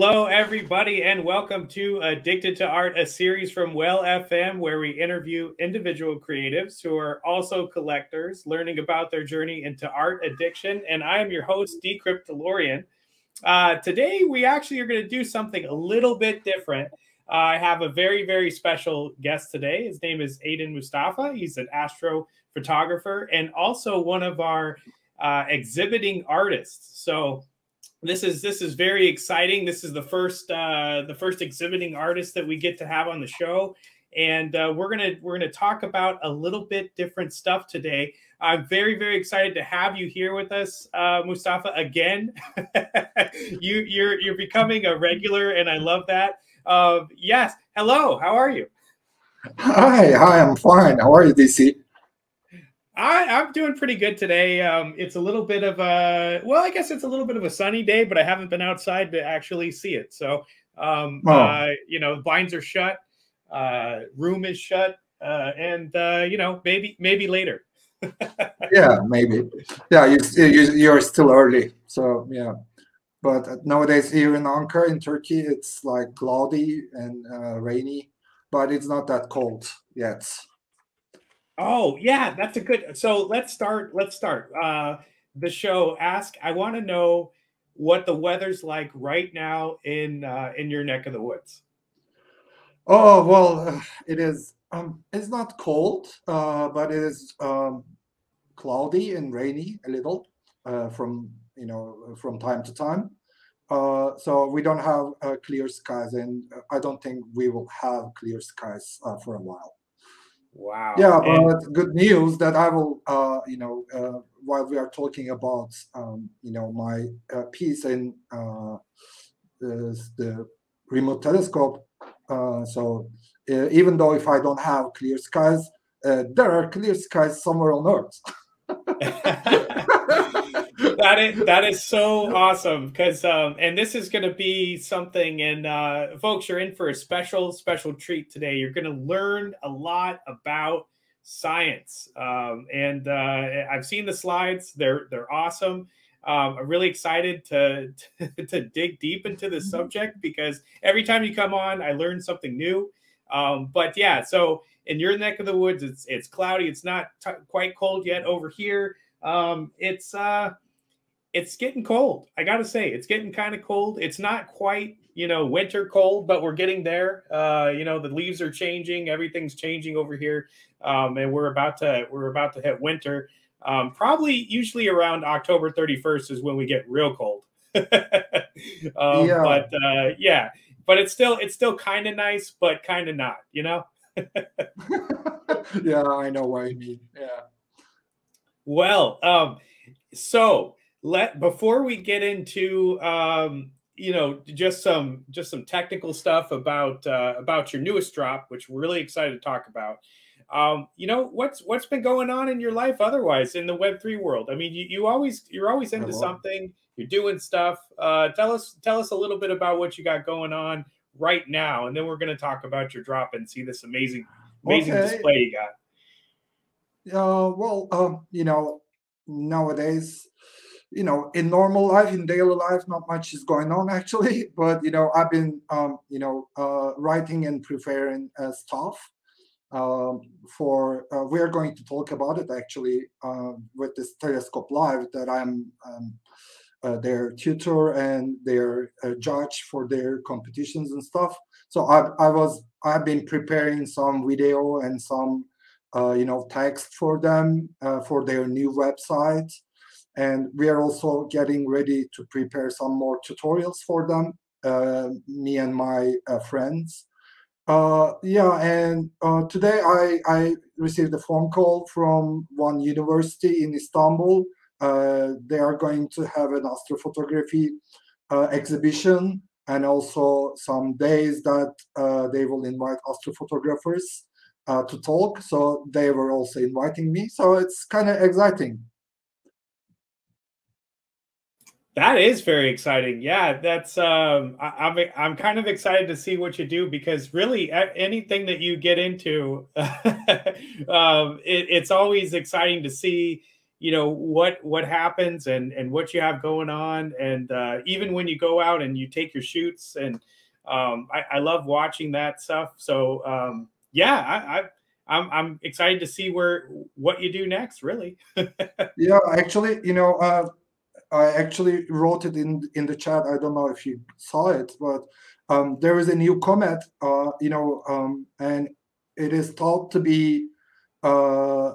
Hello, everybody, and welcome to Addicted to Art, a series from Whale FM where we interview individual creatives who are also collectors, learning about their journey into art addiction. And I am your host, Decrypt DeLorean. Uh, today, we actually are going to do something a little bit different. Uh, I have a very, very special guest today. His name is Aydin Mustafa. He's an astrophotographer and also one of our uh, exhibiting artists. So, this is this is very exciting. This is the first uh, the first exhibiting artist that we get to have on the show, and uh, we're gonna we're gonna talk about a little bit different stuff today. I'm very very excited to have you here with us, uh, Mustafa. Again, you you're you're becoming a regular, and I love that. Uh, yes, hello. How are you? Hi, hi. I'm fine. How are you, DC? I, am doing pretty good today. Um, it's a little bit of a well, I guess it's a little bit of a sunny day, but I haven't been outside to actually see it. So, um, oh. uh, you know, blinds are shut, uh, room is shut, uh, and uh, you know, maybe maybe later. yeah, maybe. Yeah, you, you you're still early, so yeah. But nowadays here in Ankara, in Turkey, it's like cloudy and uh, rainy, but it's not that cold yet. Oh yeah, that's a good. So let's start. Let's start uh, the show. Ask. I want to know what the weather's like right now in uh, in your neck of the woods. Oh well, it is. Um, it's not cold, uh, but it is um, cloudy and rainy a little uh, from you know from time to time. Uh, so we don't have uh, clear skies, and I don't think we will have clear skies uh, for a while. Wow. Yeah, but and- good news that I will, uh, you know, uh, while we are talking about, um, you know, my uh, piece in uh, the, the remote telescope. Uh, so uh, even though if I don't have clear skies, uh, there are clear skies somewhere on Earth. that is that is so awesome because um, and this is going to be something and uh, folks you're in for a special special treat today. You're going to learn a lot about science um, and uh, i've seen the slides. They're they're awesome. Um, i'm really excited to, to, to dig deep into this mm-hmm. subject because every time you come on i learn something new. Um, but yeah so in your neck of the woods it's it's cloudy. It's not quite cold yet over here. Um, it's uh, it's getting cold. I got to say, it's getting kind of cold. It's not quite, you know, winter cold, but we're getting there. Uh, you know, the leaves are changing, everything's changing over here, um, and we're about to we're about to hit winter. Um, probably usually around October 31st is when we get real cold. um, yeah. But uh, yeah, but it's still it's still kind of nice, but kind of not, you know. yeah, I know what you mean. Yeah. Well, um, so let before we get into um, you know just some just some technical stuff about uh, about your newest drop, which we're really excited to talk about. Um, you know what's what's been going on in your life otherwise in the Web three world. I mean, you, you always you're always into something. You're doing stuff. Uh, tell us tell us a little bit about what you got going on right now, and then we're going to talk about your drop and see this amazing amazing okay. display you got. Uh, well, um, you know, nowadays you know in normal life in daily life not much is going on actually. But you know i've been um, you know uh, writing and preparing uh, stuff um, for uh, we're going to talk about it actually uh, with this telescope live that i'm um, uh, their tutor and their uh, judge for their competitions and stuff. So I, I was i've been preparing some video and some you know text for them for their new website and we are also getting ready to prepare some more tutorials for them, uh, me and my uh, friends. Uh, yeah, and uh, today I, I received a phone call from one university in Istanbul. Uh, they are going to have an astrophotography uh, exhibition and also some days that they will invite astrophotographers to talk. So they were also inviting me. So it's kind of exciting. That is very exciting. Yeah, that's um, I, am I'm, I'm kind of excited to see what you do because really anything that you get into, um, it, it's always exciting to see you know what what happens and and what you have going on. And uh, even when you go out and you take your shoots and um, I, I, love watching that stuff. So um, yeah I, I I'm, I'm excited to see where what you do next really. Yeah actually you know uh, i actually wrote it in in the chat i don't know if you saw it but um, there is a new comet uh, you know um, and it is thought to be uh,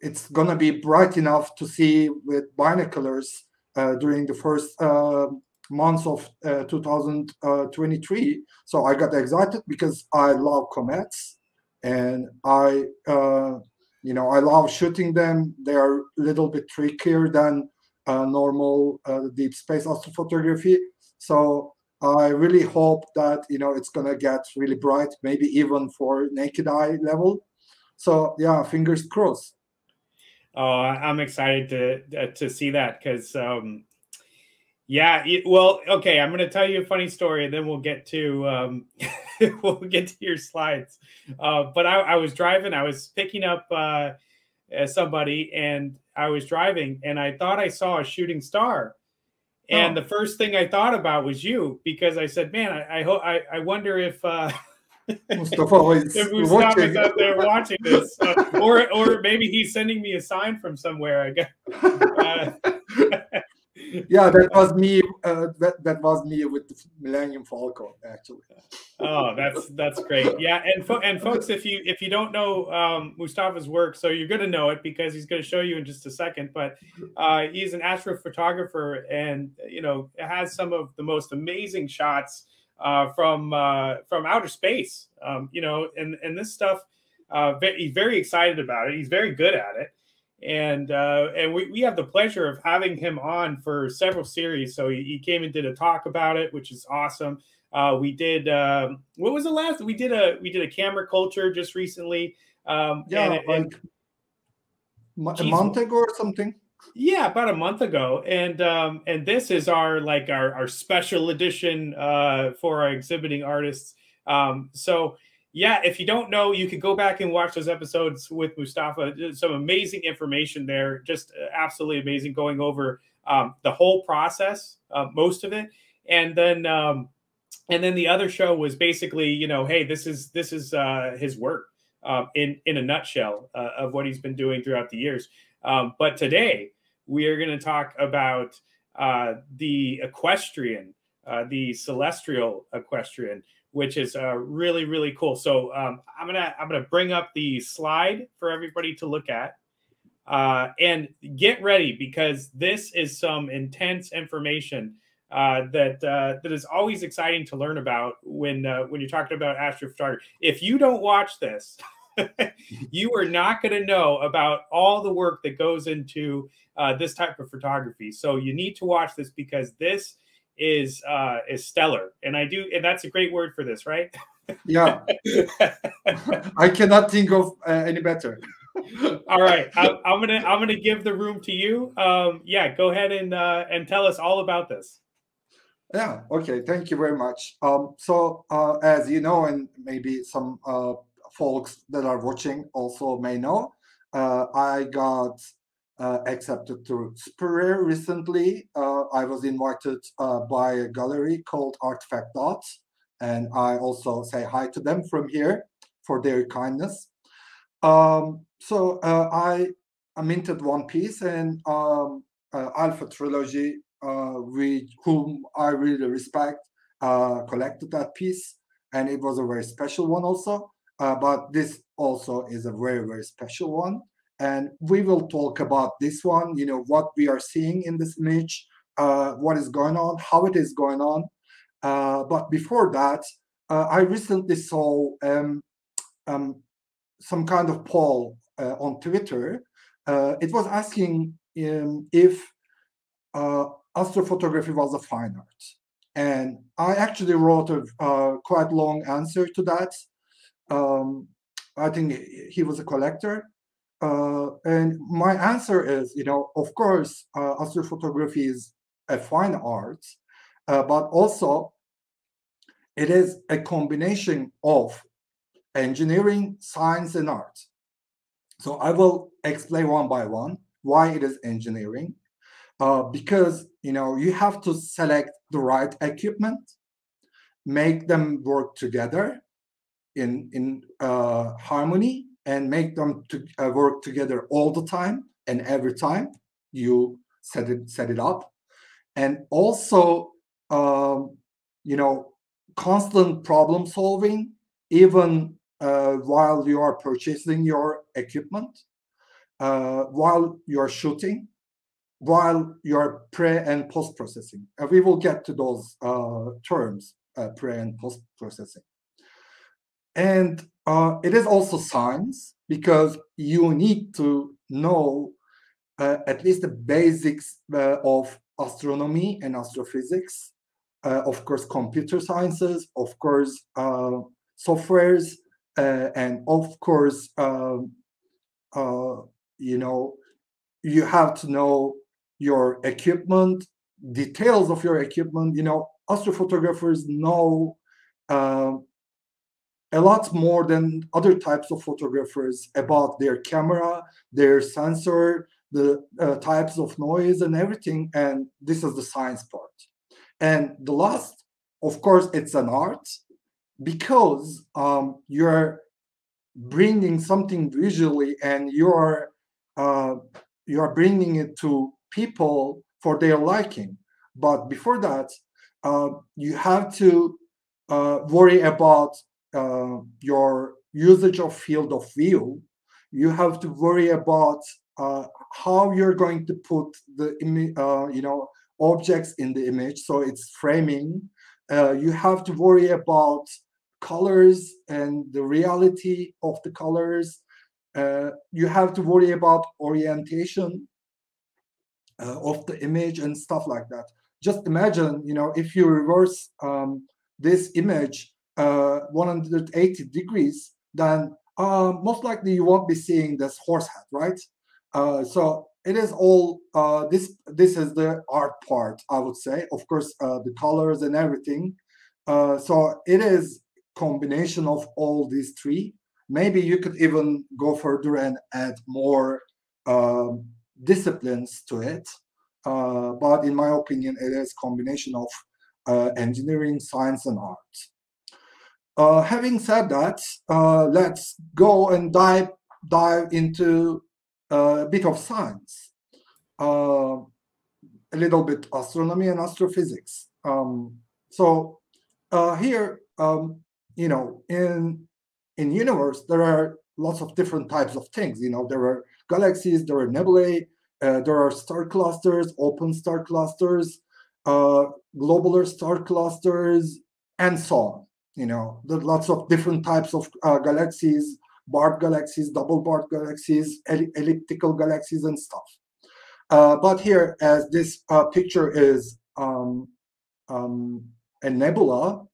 it's gonna be bright enough to see with binoculars uh, during the first uh, months of uh, 2023. So I got excited because I love comets, and I, uh, you know, I love shooting them. They are a little bit trickier than uh, normal uh, deep space astrophotography. So I really hope that you know it's gonna get really bright, maybe even for naked eye level. So yeah, fingers crossed. Oh, I'm excited to uh, to see that because, um, yeah. It, well, okay. I'm to tell you a funny story, and then we'll get to um, we'll get to your slides. Uh, but I, I, was driving. I was picking up uh, uh, somebody, and I was driving, and I thought I saw a shooting star. And oh. the first thing I thought about was you because I said, "Man, I, I hope I, I wonder if." Uh, Mustafa is if watching. out there watching this, uh, or or maybe he's sending me a sign from somewhere. I guess. Uh, yeah, that was me. Uh, that that was me with the Millennium Falcon, actually. oh, that's that's great. Yeah, and fo- and folks, if you if you don't know um, Mustafa's work, so you're going to know it because he's going to show you in just a second. But uh, he's an astrophotographer, and you know has some of the most amazing shots uh, from uh, from outer space. Um, you know, and and this stuff, uh, he's very excited about it. He's very good at it, and uh, and we, we have the pleasure of having him on for several series. So he, he came and did a talk about it, which is awesome. Uh, we did um, what was the last? We did a we did a camera culture just recently. Um, yeah, and, like and, a month ago or something. Yeah, about a month ago, and um, and this is our like our our special edition uh, for our exhibiting artists. Um, so yeah, if you don't know, you could go back and watch those episodes with Mustafa. Some amazing information there, just uh, absolutely amazing, going over um, the whole process, uh, most of it, and then um, and then the other show was basically, you know, hey, this is this is uh, his work uh, in in a nutshell uh, of what he's been doing throughout the years. Um, but today we are going to talk about uh, the equestrian, the celestial equestrian, which is uh, really really cool. So um, I'm gonna I'm gonna bring up the slide for everybody to look at. Uh, and get ready because this is some intense information uh, that uh, that is always exciting to learn about when uh, when you're talking about astrophotography. If you don't watch this, you are not going to know about all the work that goes into uh, this type of photography. So you need to watch this because this is uh, is stellar, and I do, and that's a great word for this, right? yeah, I cannot think of uh, any better. all right, I, am gonna I'm gonna give the room to you. Um, yeah, go ahead and uh, and tell us all about this. Yeah. Okay. Thank you very much. Um, so, uh, as you know, and maybe some uh, folks that are watching also may know, uh, I got uh, accepted to SuperRare recently. Uh, I was invited uh, by a gallery called Artifact Dots, and I also say hi to them from here for their kindness. Um, so uh, I, I minted one piece, and um, uh, Alpha Trilogy, we, whom I really respect, collected that piece, and it was a very special one also. Uh, but this also is a very, very special one. And we will talk about this one, you know, what we are seeing in this image, uh, what is going on, how it is going on. Uh, but before that, uh, I recently saw um, um, some kind of poll uh, on Twitter. it was asking um, if astrophotography was a fine art. And I actually wrote a quite long answer to that um, I think he was a collector. Uh, and my answer is, you know, of course, uh, astrophotography is a fine art, uh, but also it is a combination of engineering, science, and art. So I will explain one by one why it is engineering. Uh, because you know you have to select the right equipment, make them work together in in uh, harmony, and make them to uh, work together all the time and every time you set it set it up, and also um, you know constant problem solving even uh, while you are purchasing your equipment, uh, while you're shooting, while you're pre and post processing. We will get to those uh, terms, uh, pre and post processing. And uh, it is also science because you need to know at least the basics of astronomy and astrophysics, of course, computer sciences, of course, softwares, uh, and of course, um, uh, you know, you have to know your equipment, details of your equipment. You know, astrophotographers know uh, a lot more than other types of photographers about their camera, their sensor, the uh, types of noise and everything. And this is the science part. And the last, of course, it's an art because um, you're bringing something visually and you're uh, you're bringing it to people for their liking but before that uh, you have to uh, worry about uh, your usage of field of view you have to worry about uh, how you're going to put the uh, you know objects in the image so it's framing you have to worry about colors and the reality of the colors. Uh, you have to worry about orientation uh, of the image and stuff like that. Just imagine, you know, if you reverse um, this image uh, 180 degrees, then uh, most likely you won't be seeing this horse head, right? Uh, so it is all uh, this. This is the art part, I would say. Of course, the colors and everything. so it is combination of all these three. Maybe you could even go further and add more uh, disciplines to it. Uh, but in my opinion, it is combination of uh, engineering, science, and art. Uh, having said that, uh, let's go and dive dive into a bit of science, uh, a little bit astronomy and astrophysics. Um, so here, um, you know, in in universe, there are lots of different types of things. You know, there are galaxies, there are nebulae, uh, there are star clusters, open star clusters, uh, globular star clusters, and so on. You know, there are lots of different types of uh, galaxies, barred galaxies, double barred galaxies, elliptical galaxies, and stuff. Uh, but here, as this uh, picture is um, um, a nebula,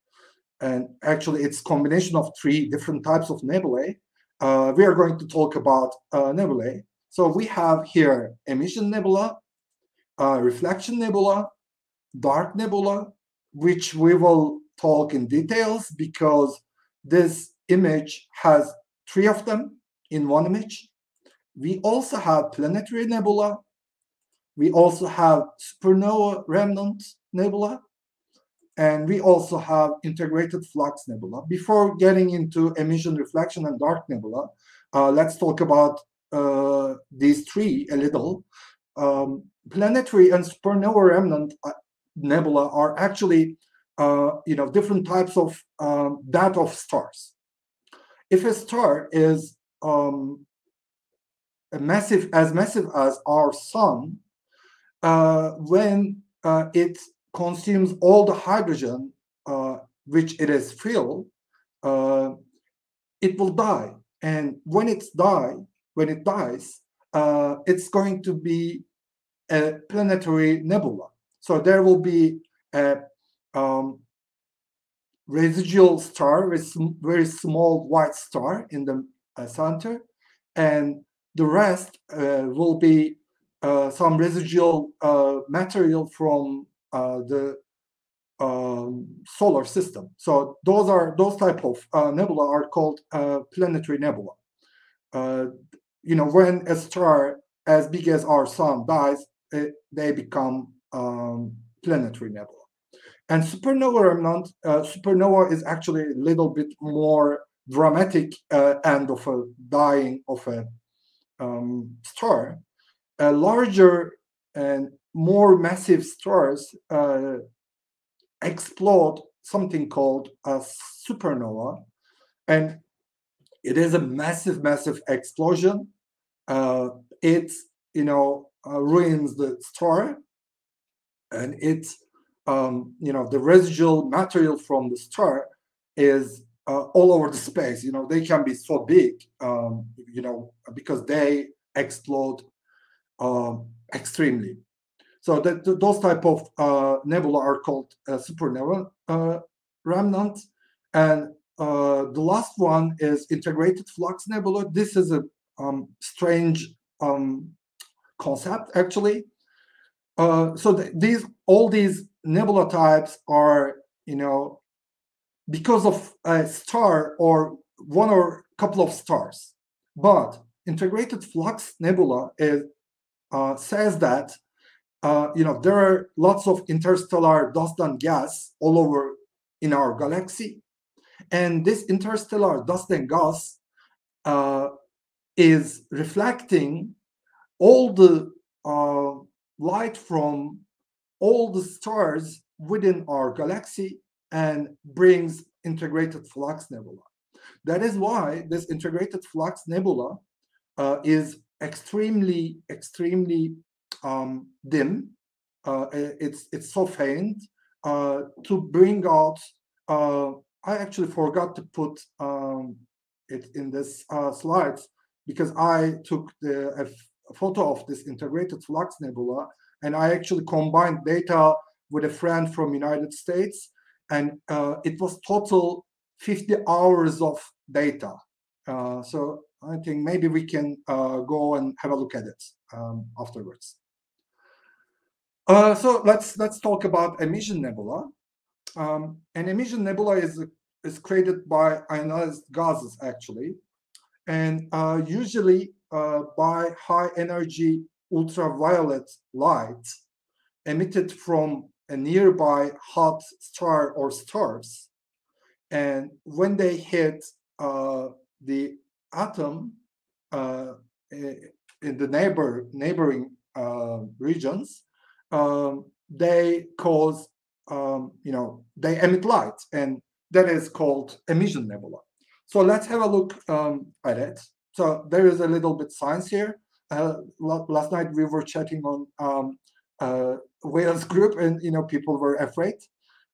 and actually it's combination of three different types of nebulae. Uh, we are going to talk about uh, nebulae. So we have here emission nebula, uh, reflection nebula, dark nebula, which we will talk in details because this image has three of them in one image. We also have planetary nebula. We also have supernova remnant nebula and we also have integrated flux nebula. Before getting into emission, reflection, and dark nebula, uh, let's talk about uh, these three a little. Um, planetary and supernova remnant uh, nebula are actually, you know, different types of um, that of stars. If a star is um, massive, as massive as our sun, uh, when uh, it consumes all the hydrogen uh, which it is filled, uh, it will die. And when it's die, when it dies, uh, it's going to be a planetary nebula. So there will be a um, residual star, with very small white star in the uh, center, and the rest uh, will be uh, some residual material from uh, the um, solar system. So those are those type of uh, nebula are called uh, planetary nebula. you know, when a star as big as our sun dies, it, they become um, planetary nebula. And supernova remnant, uh, supernova is actually a little bit more dramatic uh, end of a dying of a um, star. A larger and more massive stars uh, explode something called a supernova, and it is a massive, massive explosion. Uh, it, you know, uh, ruins the star, and it, um, you know, the residual material from the star is uh, all over the space. You know, they can be so big, um, you know, because they explode um, extremely. So that those type of uh, nebula are called uh, supernova uh, remnant, and uh, the last one is integrated flux nebula. This is a um, strange um, concept, actually. Uh, so th these all these nebula types are, you know, because of a star or one or couple of stars. But integrated flux nebula is, uh, says that uh, you know there are lots of interstellar dust and gas all over in our galaxy, and this interstellar dust and gas uh, is reflecting all the uh, light from all the stars within our galaxy and brings integrated flux nebula. That is why this integrated flux nebula uh, is extremely, extremely um, dim. Uh, it's it's so faint uh, to bring out uh, I actually forgot to put um, it in this uh, slides because I took the a photo of this integrated flux nebula and I actually combined data with a friend from United States and uh, it was total 50 hours of data. Uh, so I think maybe we can uh, go and have a look at it um, afterwards. Uh, so let's let's talk about emission nebula. Um, an emission nebula is, is created by ionized gases, actually, and uh, usually uh, by high energy ultraviolet light emitted from a nearby hot star or stars. And when they hit uh, the atom uh, in the neighbor neighboring uh, regions, um, they cause um, you know, they emit light, and that is called emission nebula. So let's have a look um, at it. So there is a little bit science here. Uh, last night we were chatting on um, uh, Whales group, and you know, people were afraid,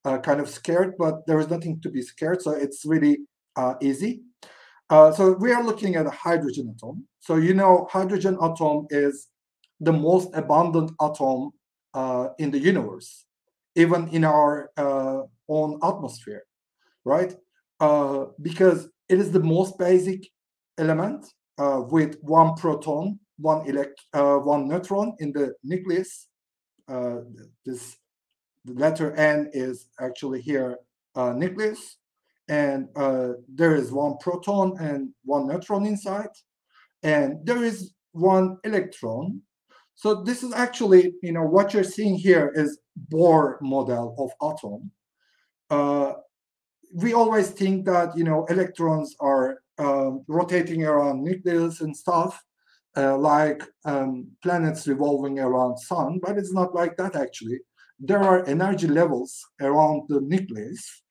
uh, kind of scared, but there is nothing to be scared. So it's really uh, easy. Uh, so we are looking at a hydrogen atom. So you know, hydrogen atom is the most abundant atom uh, in the universe even in our own atmosphere, right? Because it is the most basic element with one proton, one elect, uh, one neutron in the nucleus. Uh, this the letter N is actually here uh, nucleus, and there is one proton and one neutron inside, and there is one electron so this is actually, you know, what you're seeing here is Bohr model of atom. Uh, we always think that, you know, electrons are um, rotating around nucleus and stuff, uh, like um, planets revolving around sun, but it's not like that actually. There are energy levels around the nucleus,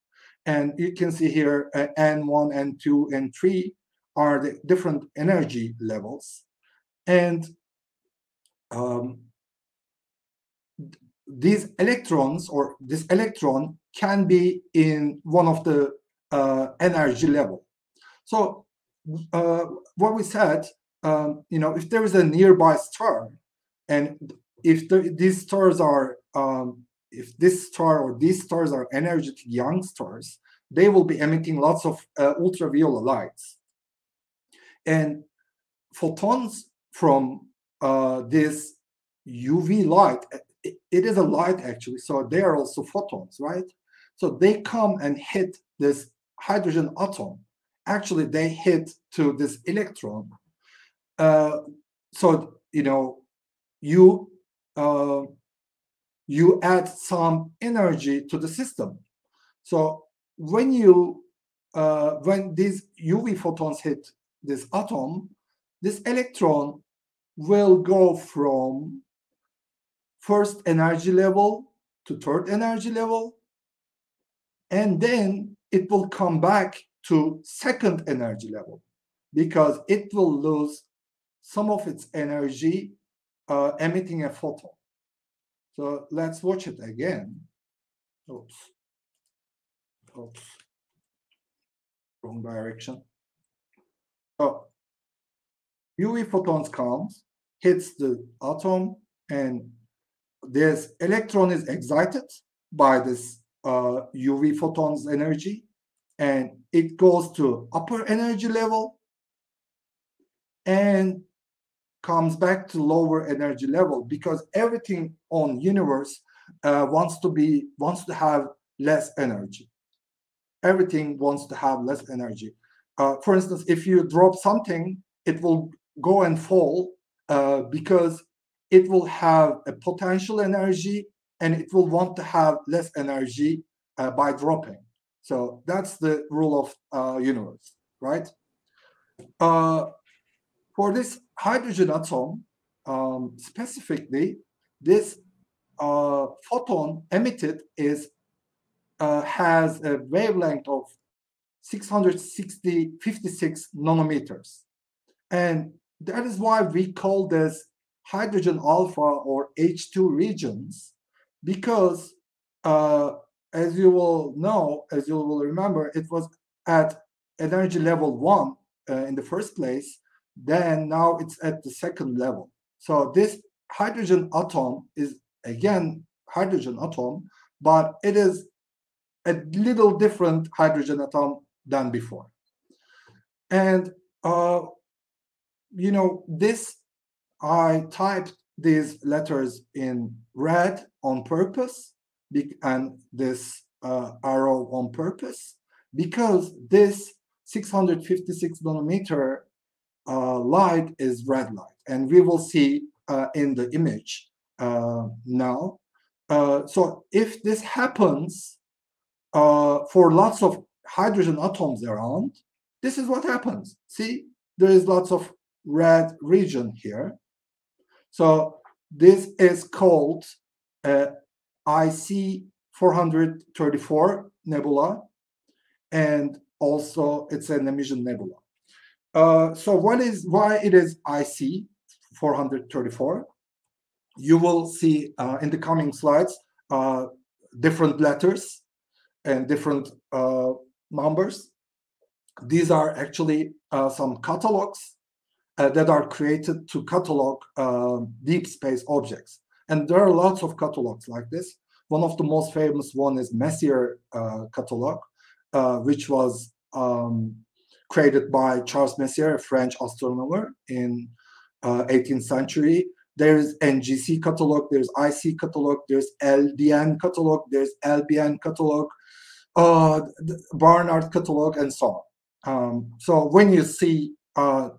and you can see here uh, N1, N2, N3 are the different energy levels. And um, these electrons or this electron can be in one of the uh, energy level. So uh, what we said, um, you know, if there is a nearby star, and if the, these stars are, um, if this star or these stars are energetic young stars, they will be emitting lots of uh, ultraviolet lights. And photons from uh, this UV light, it, it is a light actually, so they are also photons, right? So they come and hit this hydrogen atom. Actually, they hit to this electron. Uh, so you know you uh, you add some energy to the system. So when you uh, when these UV photons hit this atom, this electron will go from first energy level to third energy level, and then it will come back to second energy level because it will lose some of its energy uh, emitting a photon. So let's watch it again. Oops. Oops. Wrong direction. So UV photons comes, hits the atom, and this electron is excited by this uh, UV photons energy, and it goes to upper energy level and comes back to lower energy level because everything on universe uh, wants to be wants to have less energy. Everything wants to have less energy. Uh, for instance if you drop something it will go and fall uh, because it will have a potential energy and it will want to have less energy uh, by dropping. So that's the rule of uh, universe right? Uh, for this hydrogen atom, um, specifically, this uh, photon emitted is uh, has a wavelength of 660 56 nanometers, and that is why we call this hydrogen alpha or H2 regions, because uh, as you will know, as you will remember, it was at energy level one uh, in the first place, then now it's at the second level. So this hydrogen atom is again hydrogen atom, but it is a little different hydrogen atom than before. And uh, you know, this I typed these letters in red on purpose, and this uh, arrow on purpose, because this 656 nanometer light is red light. And we will see uh, in the image uh, now. Uh, so if this happens uh, for lots of hydrogen atoms around, this is what happens. See, there is lots of red region here. So this is called uh, IC 434 nebula, and also it's an emission nebula. Uh, so what is why it is IC 434? You will see uh, in the coming slides uh, different letters and different uh, numbers. These are actually uh, some catalogs that are created to catalog deep space objects. And there are lots of catalogs like this. One of the most famous one is Messier catalog, which was um, created by Charles Messier, a French astronomer in uh, 18th century. There's NGC catalog, there's IC catalog, there's LDN catalog, there's LBN catalog, uh, Barnard catalog, and so on. Um, so when you see uh,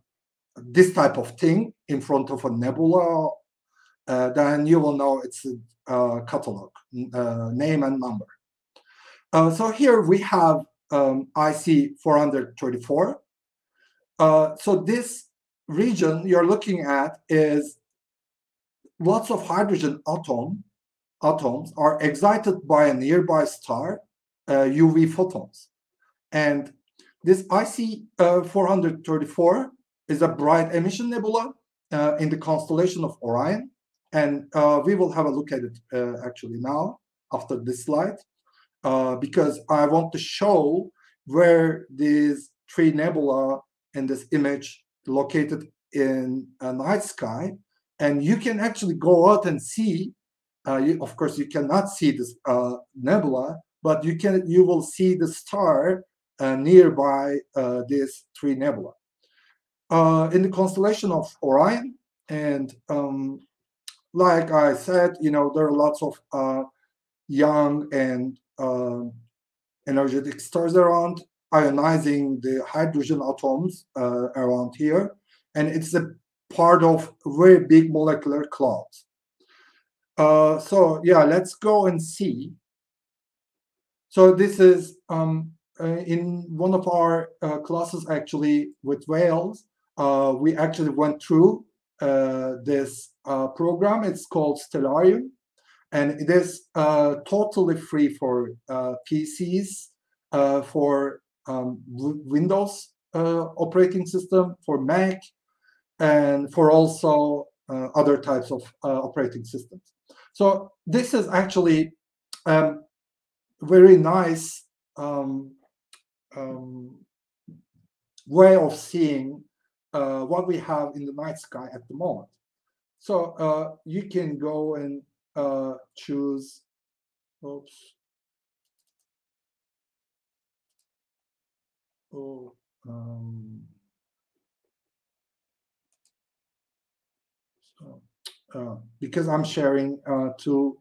this type of thing in front of a nebula, uh, then you will know it's a uh, catalog, uh, name and number. So here we have um, IC 434. Uh, so this region you're looking at is lots of hydrogen atom atoms are excited by a nearby star uh, UV photons. And this IC uh, 434 is a bright emission nebula uh, in the constellation of Orion. And uh, we will have a look at it uh, actually now after this slide uh, because I want to show where these three nebula in this image located in a night sky. And you can actually go out and see, uh, you, of course, you cannot see this uh, nebula, but you can you will see the star uh, nearby uh, these three nebula. In the constellation of Orion, and um, like I said, you know, there are lots of young and energetic stars around, ionizing the hydrogen atoms uh, around here. And it's a part of very big molecular clouds. Uh, so yeah, let's go and see. So this is um, uh, in one of our uh, classes actually with whales. Uh, we actually went through uh, this program. It's called Stellarium, and it is totally free for PCs, for um, Windows operating system, for Mac, and for also other types of operating systems. So this is actually um, very nice um, um, way of seeing uh, what we have in the night sky at the moment. So uh, you can go and uh, choose, oops. Oh, um, so, uh, because I'm sharing uh, two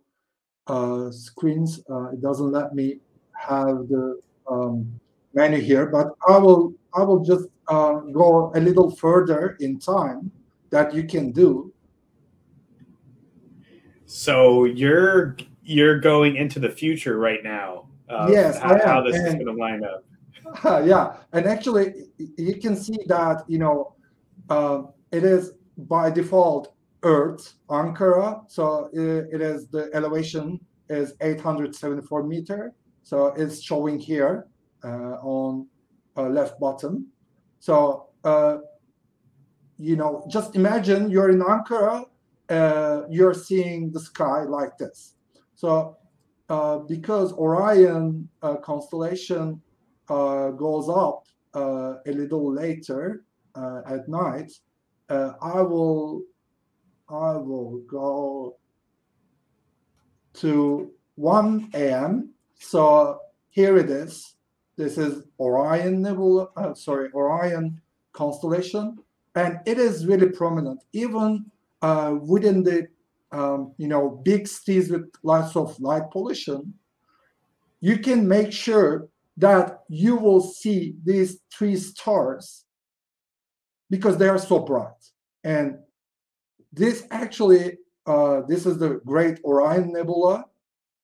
uh, screens, it doesn't let me have the um, menu here, but I will I will just uh, go a little further in time that you can do. So you're you're going into the future right now. Uh, yes, how, how this and, is going to line up. Uh, yeah, and actually, you can see that you know uh, it is by default Earth Ankara, so it, it is the elevation is 874 meter. So it's showing here uh, on uh, left bottom. So, uh, you know, just imagine you're in Ankara, Uh, you're seeing the sky like this. So uh, because Orion uh, constellation goes up a little later at night, I will I will go to 1 a.m. So here it is. This is Orion Nebula, uh, sorry, Orion constellation, and it is really prominent even uh, within the um, you know big cities with lots of light pollution. You can make sure that you will see these three stars because they are so bright. And this actually, uh, this is the Great Orion Nebula.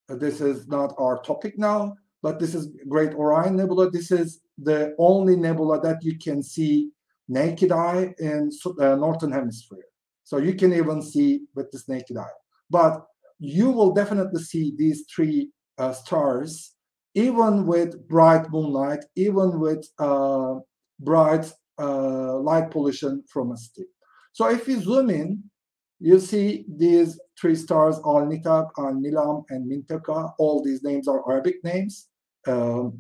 This is not our topic now, but this is Great Orion Nebula. This is the only nebula that you can see naked eye in uh, northern hemisphere. So you can even see with this naked eye. But you will definitely see these three uh, stars, even with bright moonlight, even with uh, bright uh, light pollution from a city. So if you zoom in, you see these three stars, Alnitak, Al Nilam, and Mintaka. All these names are Arabic names. Um,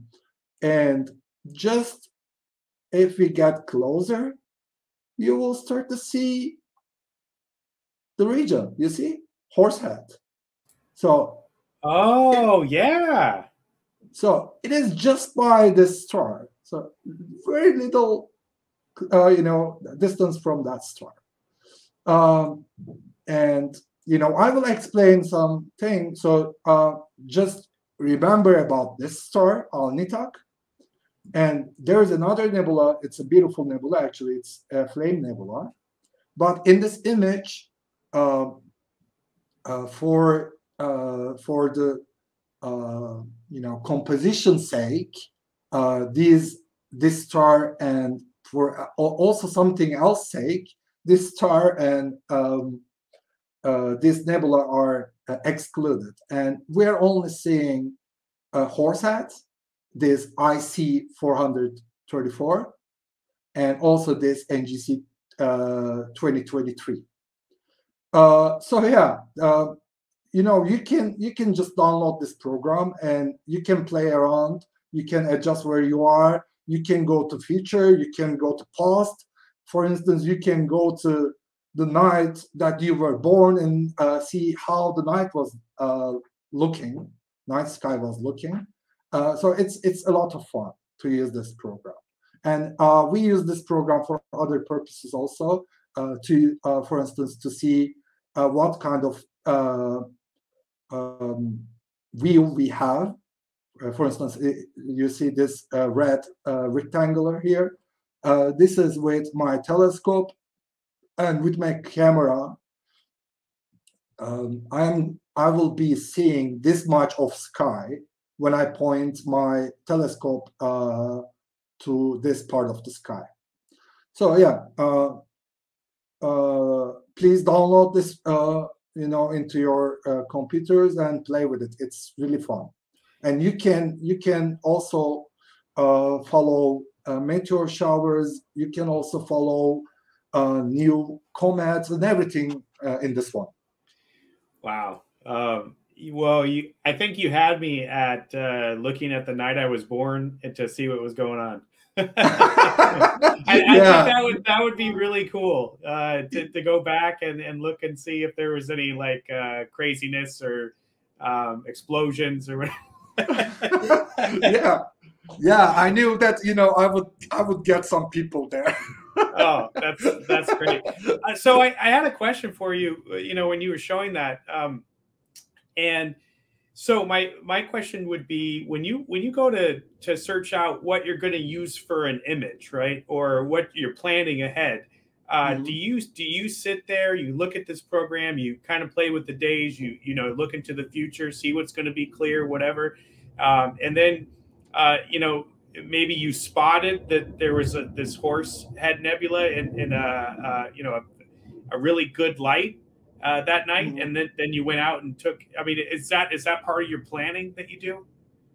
and just if we get closer, you will start to see the region. You see, Horsehead. So. Oh it, yeah. So it is just by this star. So very little, uh, you know, distance from that star. Um, and you know, I will explain some something. So uh, just remember about this star, Alnitak. And there's another nebula. It's a beautiful nebula, actually. It's a flame nebula. But in this image, for uh, for the uh, you know composition sake, uh, these this star and for uh, also something else sake, this star and um, this nebula are uh, excluded. And we're only seeing uh, Horsehead, this IC 434, and also this NGC uh, 2023. Uh, so yeah, uh, you know, you can you can just download this program and you can play around. You can adjust where you are. You can go to future. You can go to past. For instance, you can go to the night that you were born and uh, see how the night was uh, looking, night sky was looking. Uh, so it's it's a lot of fun to use this program, and we use this program for other purposes also. To, for instance, to see what kind of um, view we have. for instance, it, you see this red rectangular here. this is with my telescope and with my camera, um, I'm I will be seeing this much of sky when I point my telescope uh, to this part of the sky. So yeah, uh, uh, please download this, uh, you know, into your uh, computers and play with it. It's really fun, and you can you can also uh, follow meteor showers. You can also follow new comets and everything in this one. Wow. Um, well, you, I think you had me at uh, looking at the night I was born to see what was going on. I, I yeah. think that would that would be really cool uh, to, to go back and, and look and see if there was any like uh, craziness or um, explosions or whatever. yeah, yeah. I knew that you know I would I would get some people there. oh, that's that's great. Uh, so I, I had a question for you. You know, when you were showing that. Um, and so my my question would be when you when you go to to search out what you're going to use for an image, right, or what you're planning ahead. Uh, mm-hmm. Do you do you sit there? You look at this program. You kind of play with the days. You you know look into the future, see what's going to be clear, whatever, um, and then uh, you know maybe you spotted that there was a, this horse head nebula in, in a, uh, you know a, a really good light uh, that night, mm-hmm. and then then you went out and took. I mean, is that is that part of your planning that you do?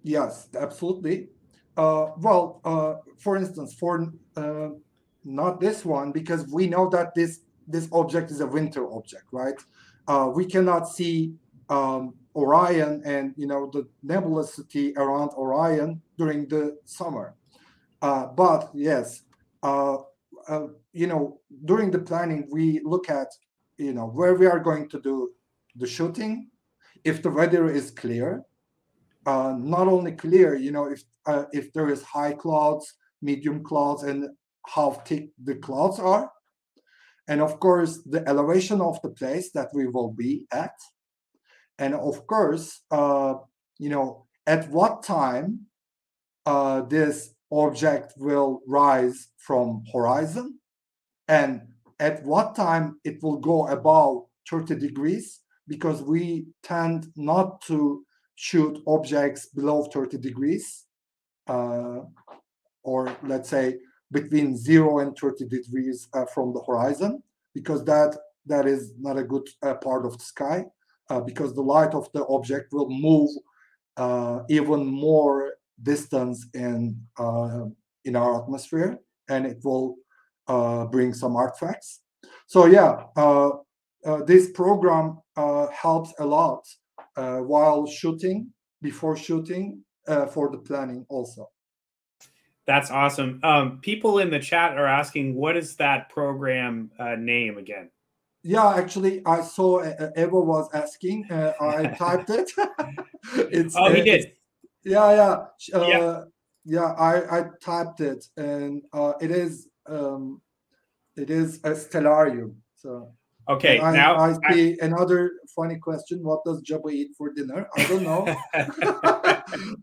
Yes, absolutely. Uh, well, uh, for instance, for uh, not this one because we know that this this object is a winter object, right? Uh, we cannot see um, Orion and you know the nebulosity around Orion during the summer. Uh, but yes, you know, during the planning, we look at you know where we are going to do the shooting if the weather is clear uh, not only clear you know if uh, if there is high clouds medium clouds and how thick the clouds are. And of course the elevation of the place that we will be at. And of course uh, you know at what time uh, this object will rise from horizon. And at what time it will go above 30 degrees because we tend not to shoot objects below 30 degrees uh, or let's say between 0 and 30 degrees uh, from the horizon because that that is not a good uh, part of the sky uh, because the light of the object will move uh, even more distance in uh, in our atmosphere and it will bring some artifacts. So yeah, uh, uh, this program helps a lot while shooting, before shooting, for the planning also. That's awesome. Um, people in the chat are asking, what is that program uh, name again? Yeah, actually, I saw uh, Eva was asking. Uh, I typed it. it's, oh, he did. Yeah, yeah, yeah. Yeah, I, I typed it, and it is um, it is a Stellarium. So okay, I, now I see I, another funny question: What does Jabba eat for dinner? I don't know,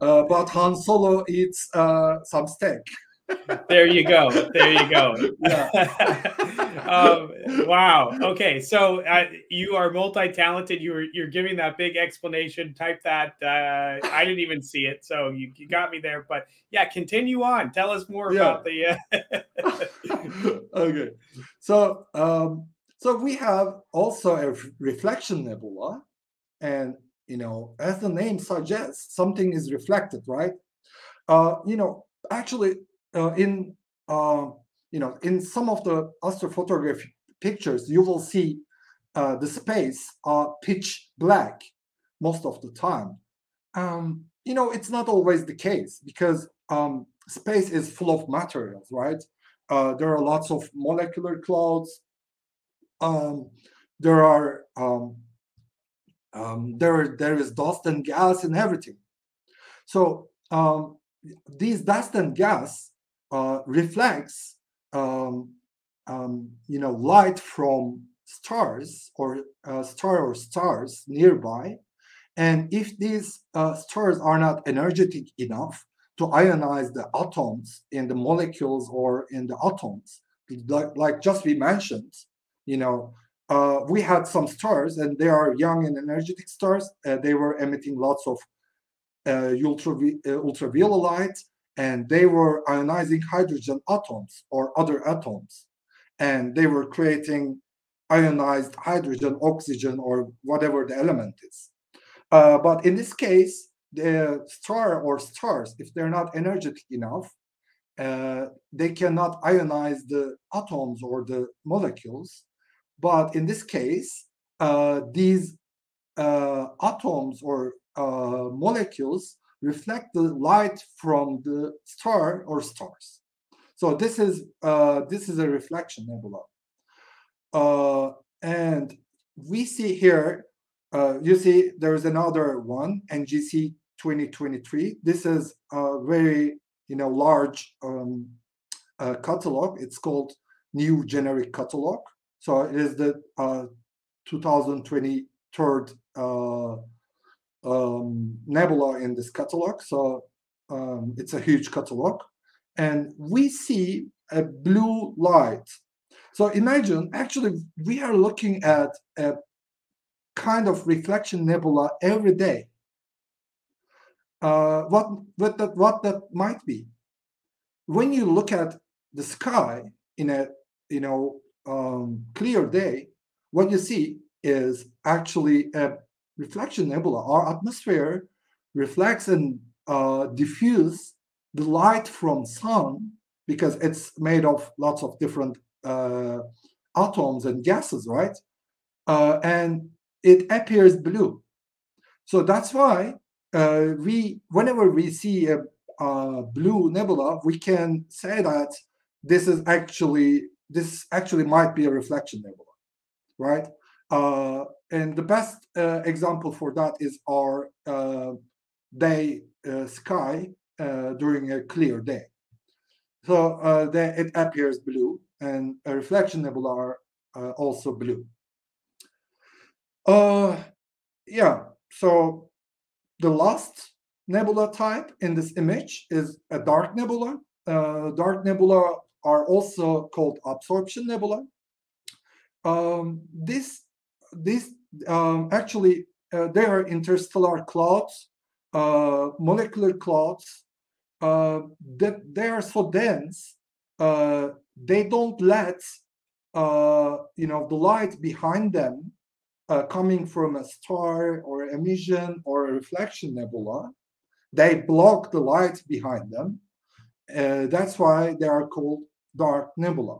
uh, but Han Solo eats uh, some steak. There you go. There you go. um, wow. Okay. So uh, you are multi-talented. You are you're giving that big explanation. Type that. Uh, I didn't even see it, so you, you got me there. But yeah, continue on. Tell us more yeah. about the. Uh... okay. So um, so we have also a reflection nebula, and you know, as the name suggests, something is reflected, right? Uh, you know, actually in uh, you know in some of the astrophotography pictures, you will see uh, the space are pitch black most of the time. Um, you know, it's not always the case because um, space is full of materials, right? Uh, there are lots of molecular clouds. Um, there are um, um, there there is dust and gas and everything. So um, these dust and gas uh, reflects um, um, you know light from stars or uh, star or stars nearby and if these uh, stars are not energetic enough to ionize the atoms in the molecules or in the atoms like, like just we mentioned you know, uh, we had some stars, and they are young and energetic stars. Uh, they were emitting lots of uh, ultra ultraviolet light, and they were ionizing hydrogen atoms or other atoms, and they were creating ionized hydrogen, oxygen, or whatever the element is. Uh, but in this case, the star or stars, if they're not energetic enough, uh, they cannot ionize the atoms or the molecules. But in this case, uh, these uh, atoms or uh, molecules reflect the light from the star or stars. So this is uh, this is a reflection nebula, uh, and we see here uh, you see there's another one, NGC 2023. This is a very you know large um, uh, catalog. It's called New Generic Catalog. So it is the uh, 2023 uh, um, nebula in this catalog. So um, it's a huge catalog. And we see a blue light. So imagine, actually, we are looking at a kind of reflection nebula every day. Uh, what what that what that might be? When you look at the sky in a you know um, clear day, what you see is actually a reflection nebula. Our atmosphere reflects and uh, diffuse the light from sun because it's made of lots of different uh, atoms and gases, right? Uh, and it appears blue. So that's why uh, we, whenever we see a, a, blue nebula, we can say that this is actually this actually might be a reflection nebula, right? Uh, and the best uh, example for that is our uh, day uh, sky uh, during a clear day. So it appears blue, and a reflection nebula are also blue. Uh, yeah. So the last nebula type in this image is a dark nebula. Uh, dark nebula are also called absorption nebula. Um, this this um, actually uh, they are interstellar clouds, uh, molecular clouds. Uh, that they are so dense, uh, they don't let uh, you know the light behind them coming from a star or emission or a reflection nebula, they block the light behind them. That's why they are called dark nebula.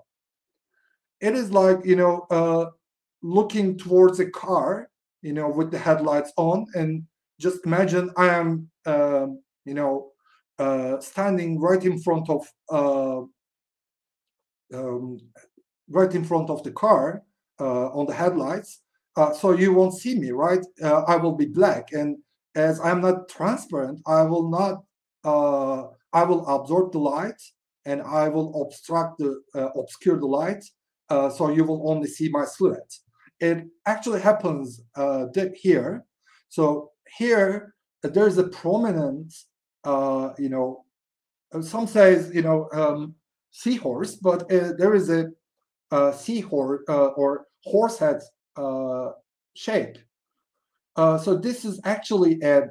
It is like, you know, looking towards a car, you know, with the headlights on, and just imagine I am, um, you know, uh, standing right in front of, uh, um, right in front of the car uh, on the headlights, uh, so you won't see me, right? Uh, I will be black, and as I'm not transparent, I will not. Uh, I will absorb the light, and I will obstruct the uh, obscure the light, uh, so you will only see my silhouette. It actually happens uh, here. So here there's a prominent, you know, some says you know um, seahorse, but there is a, a seahorse or horsehead uh, shape. Uh, so this is actually a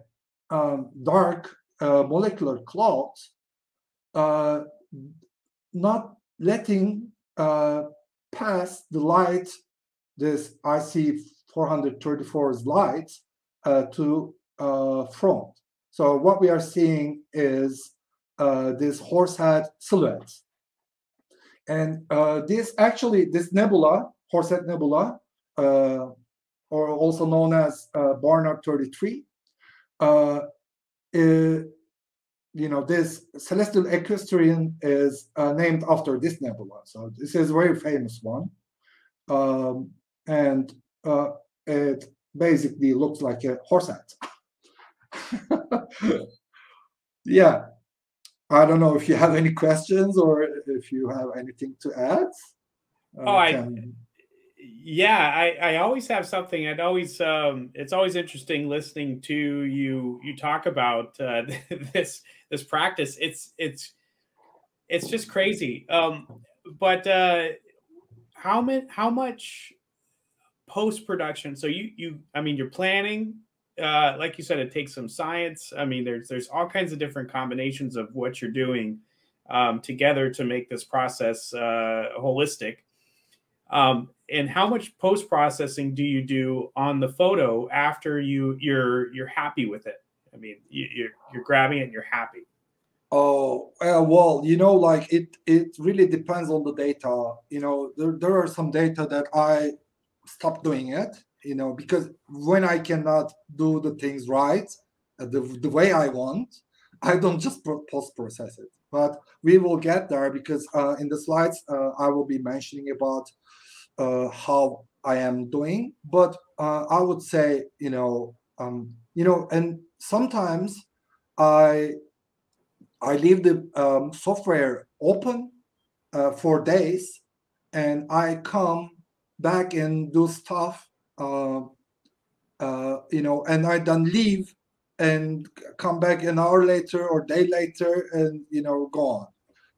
um, dark uh, molecular cloud, uh, not letting uh, pass the light, this IC 434's light, uh, to front. So what we are seeing is this horsehead silhouette. And this actually, this nebula, Horsehead Nebula, uh, or also known as uh, Barnard 33. Uh, it, you know, this celestial equestrian is uh, named after this nebula. So this is a very famous one. Um, and uh, it basically looks like a horse hat. yeah. I don't know if you have any questions or if you have anything to add. oh, I, yeah, I, I always have something. I'd always um, it's always interesting listening to you you talk about uh, this this practice. It's it's it's just crazy. Um, but uh, how much how much post production? So you you I mean you're planning. Uh, like you said, it takes some science. I mean, there's there's all kinds of different combinations of what you're doing um, together to make this process uh, holistic. Um, and how much post processing do you do on the photo after you you're you're happy with it? I mean, you, you're you're grabbing it and you're happy. Oh uh, well, you know, like it it really depends on the data. You know, there there are some data that I stop doing it. You know, because when I cannot do the things right, uh, the the way I want, I don't just post process it. But we will get there because uh, in the slides uh, I will be mentioning about uh, how I am doing. But uh, I would say, you know, um, you know, and sometimes I I leave the um, software open uh, for days, and I come back and do stuff, uh, uh, you know, and I then leave and come back an hour later or day later, and you know, go on.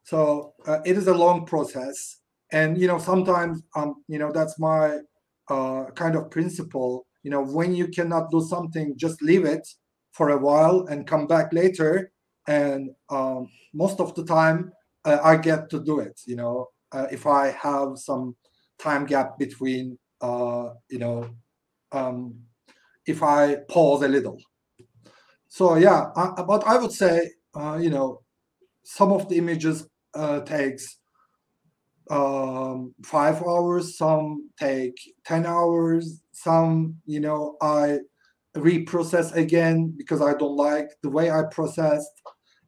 So uh, it is a long process, and you know, sometimes um, you know, that's my uh, kind of principle. You know, when you cannot do something, just leave it for a while and come back later and um, most of the time uh, I get to do it. You know, uh, if I have some time gap between, uh, you know, um, if I pause a little. So yeah, I, but I would say, uh, you know, some of the images uh, takes um, five hours, some take ten hours, some, you know, I reprocess again because I don't like the way I processed.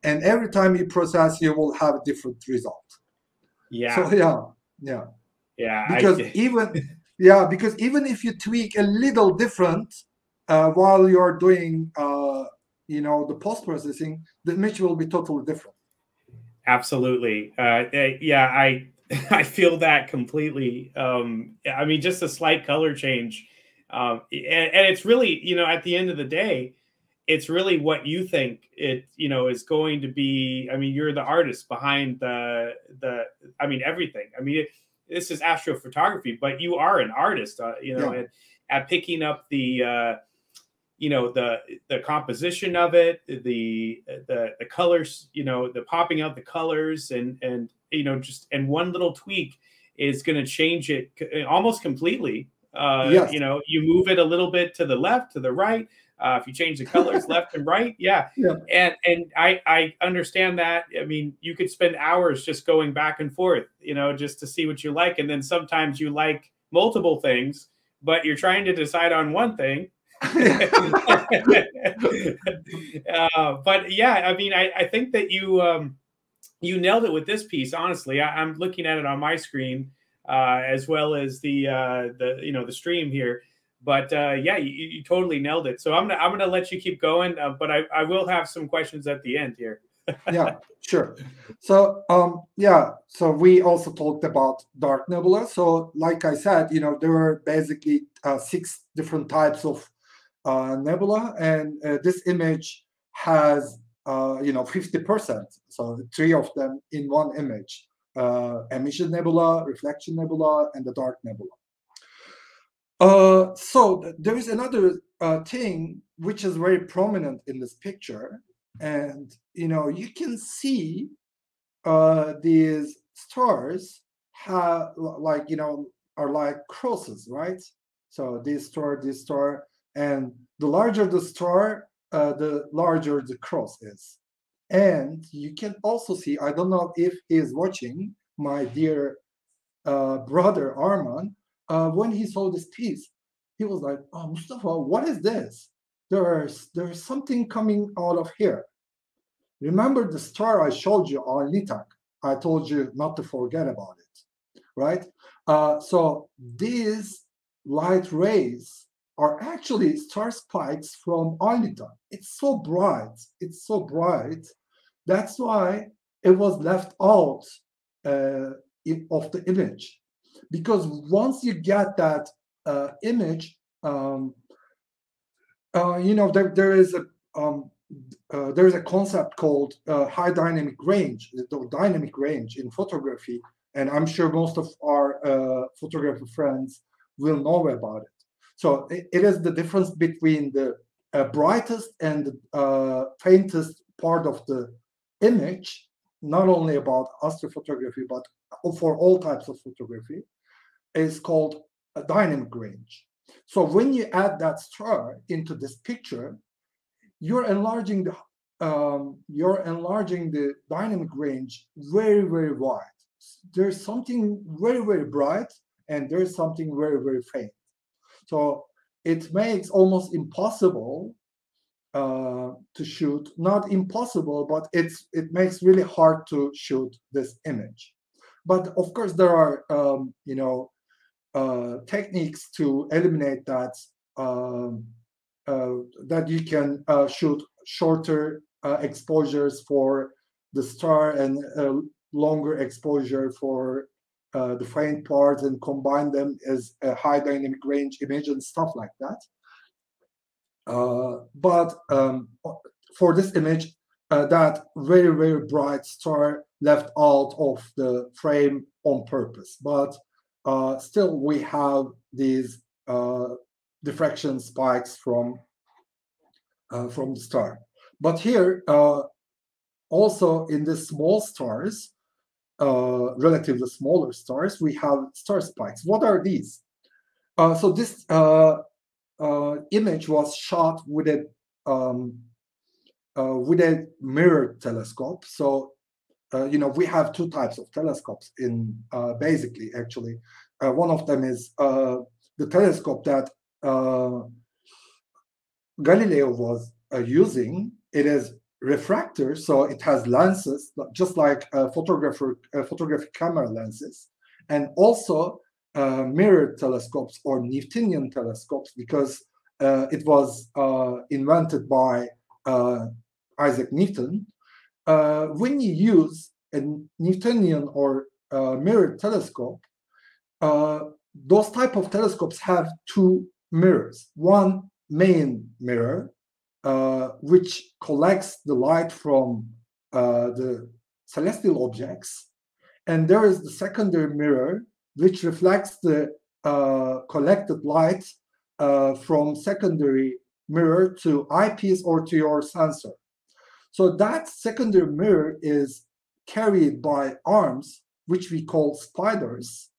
And every time you process you will have a different result. Yeah. So yeah yeah yeah because I, even yeah because even if you tweak a little different uh, while you're doing uh, you know the post processing the image will be totally different. Absolutely. Uh, eh, yeah i i feel that completely. Um i mean just a slight color change um and, and it's really you know at the end of the day it's really what you think it you know is going to be. I mean you're the artist behind the the i mean everything. I mean it, this is astrophotography but you are an artist uh, you know yeah. at, at picking up the uh you know the the composition of it the the the colors you know the popping out the colors and and you know just and one little tweak is going to change it almost completely uh yes. you know you move it a little bit to the left to the right uh, if you change the colors left and right, yeah. yeah. And and I I understand that. I mean, you could spend hours just going back and forth, you know, just to see what you like, and then sometimes you like multiple things, but you're trying to decide on one thing. uh, but yeah, I mean, I, I think that you um, you nailed it with this piece. Honestly, I, am looking at it on my screen uh, as well as the uh, the you know the stream here but uh, yeah, you, you, totally nailed it. So I'm gonna I'm gonna let you keep going, uh, but I, I will have some questions at the end here. yeah, sure. So um, yeah, so we also talked about dark nebula. So like I said, you know, there are basically uh, six different types of uh, nebula, and uh, this image has uh, you know 50%. So three of them in one image: uh, emission nebula, reflection nebula, and the dark nebula. Uh, so there is another uh, thing which is very prominent in this picture, and you know you can see uh, these stars have like you know are like crosses, right? So this star, this star, and the larger the star, uh, the larger the cross is. And you can also see, I don't know if he is watching, my dear uh, brother Arman, uh, when he saw this piece, he was like, "Oh, Mustafa, what is this? There's there's something coming out of here." Remember the star I showed you Alnitak? I told you not to forget about it, right? Uh, so these light rays are actually star spikes from Alnitak. It's so bright. It's so bright. That's why it was left out uh, of the image because once you get that uh, image, um, uh, you know, there, there is a um, uh, there is a concept called uh, high dynamic range, the dynamic range in photography, and I'm sure most of our uh, photographer friends will know about it. So it, it is the difference between the uh, brightest and faintest part of the image, not only about astrophotography, but for all types of photography, is called a dynamic range. So when you add that star into this picture, you're enlarging the um, you're enlarging the dynamic range very very wide. There's something very very bright, and there's something very very faint. So it makes almost impossible uh, to shoot. Not impossible, but it's it makes really hard to shoot this image. But of course, there are um, you know uh, techniques to eliminate that um, uh, that you can uh, shoot shorter uh, exposures for the star and longer exposure for the faint parts and combine them as a high dynamic range image and stuff like that. But um, for this image, uh, that very, very bright star left out of the frame on purpose. But uh, still, we have these uh, diffraction spikes from, uh, from the star. But here, also in the small stars, uh, relatively smaller stars, we have star spikes. What are these? Uh, so this uh, uh image was shot with a um, uh, with a mirror telescope. So uh, you know we have two types of telescopes in basically actually. one of them is the telescope that Galileo was using. It is refractor, so it has lenses, just like photographer, photographic camera lenses, and also uh, mirror telescopes or Newtonian telescopes because uh, it was uh, invented by uh, Isaac Newton. Uh, when you use a Newtonian or uh, mirror telescope, those type of telescopes have two mirrors. One main mirror uh, which collects the light from uh, the celestial objects. And there is the secondary mirror, which reflects the uh, collected light uh, from secondary mirror to eyepiece or to your sensor. So that secondary mirror is carried by arms, which we call spiders.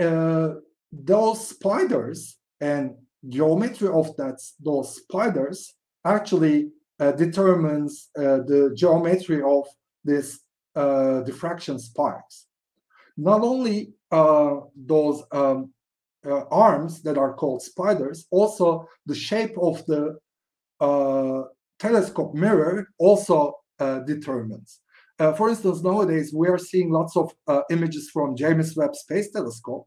Uh, those spiders and geometry of that those spiders actually uh, determines uh, the geometry of this uh, diffraction spikes. Not only uh, those um, uh, arms that are called spiders, also the shape of the telescope mirror also determines. for instance, nowadays we are seeing lots of images from James Webb Space Telescope,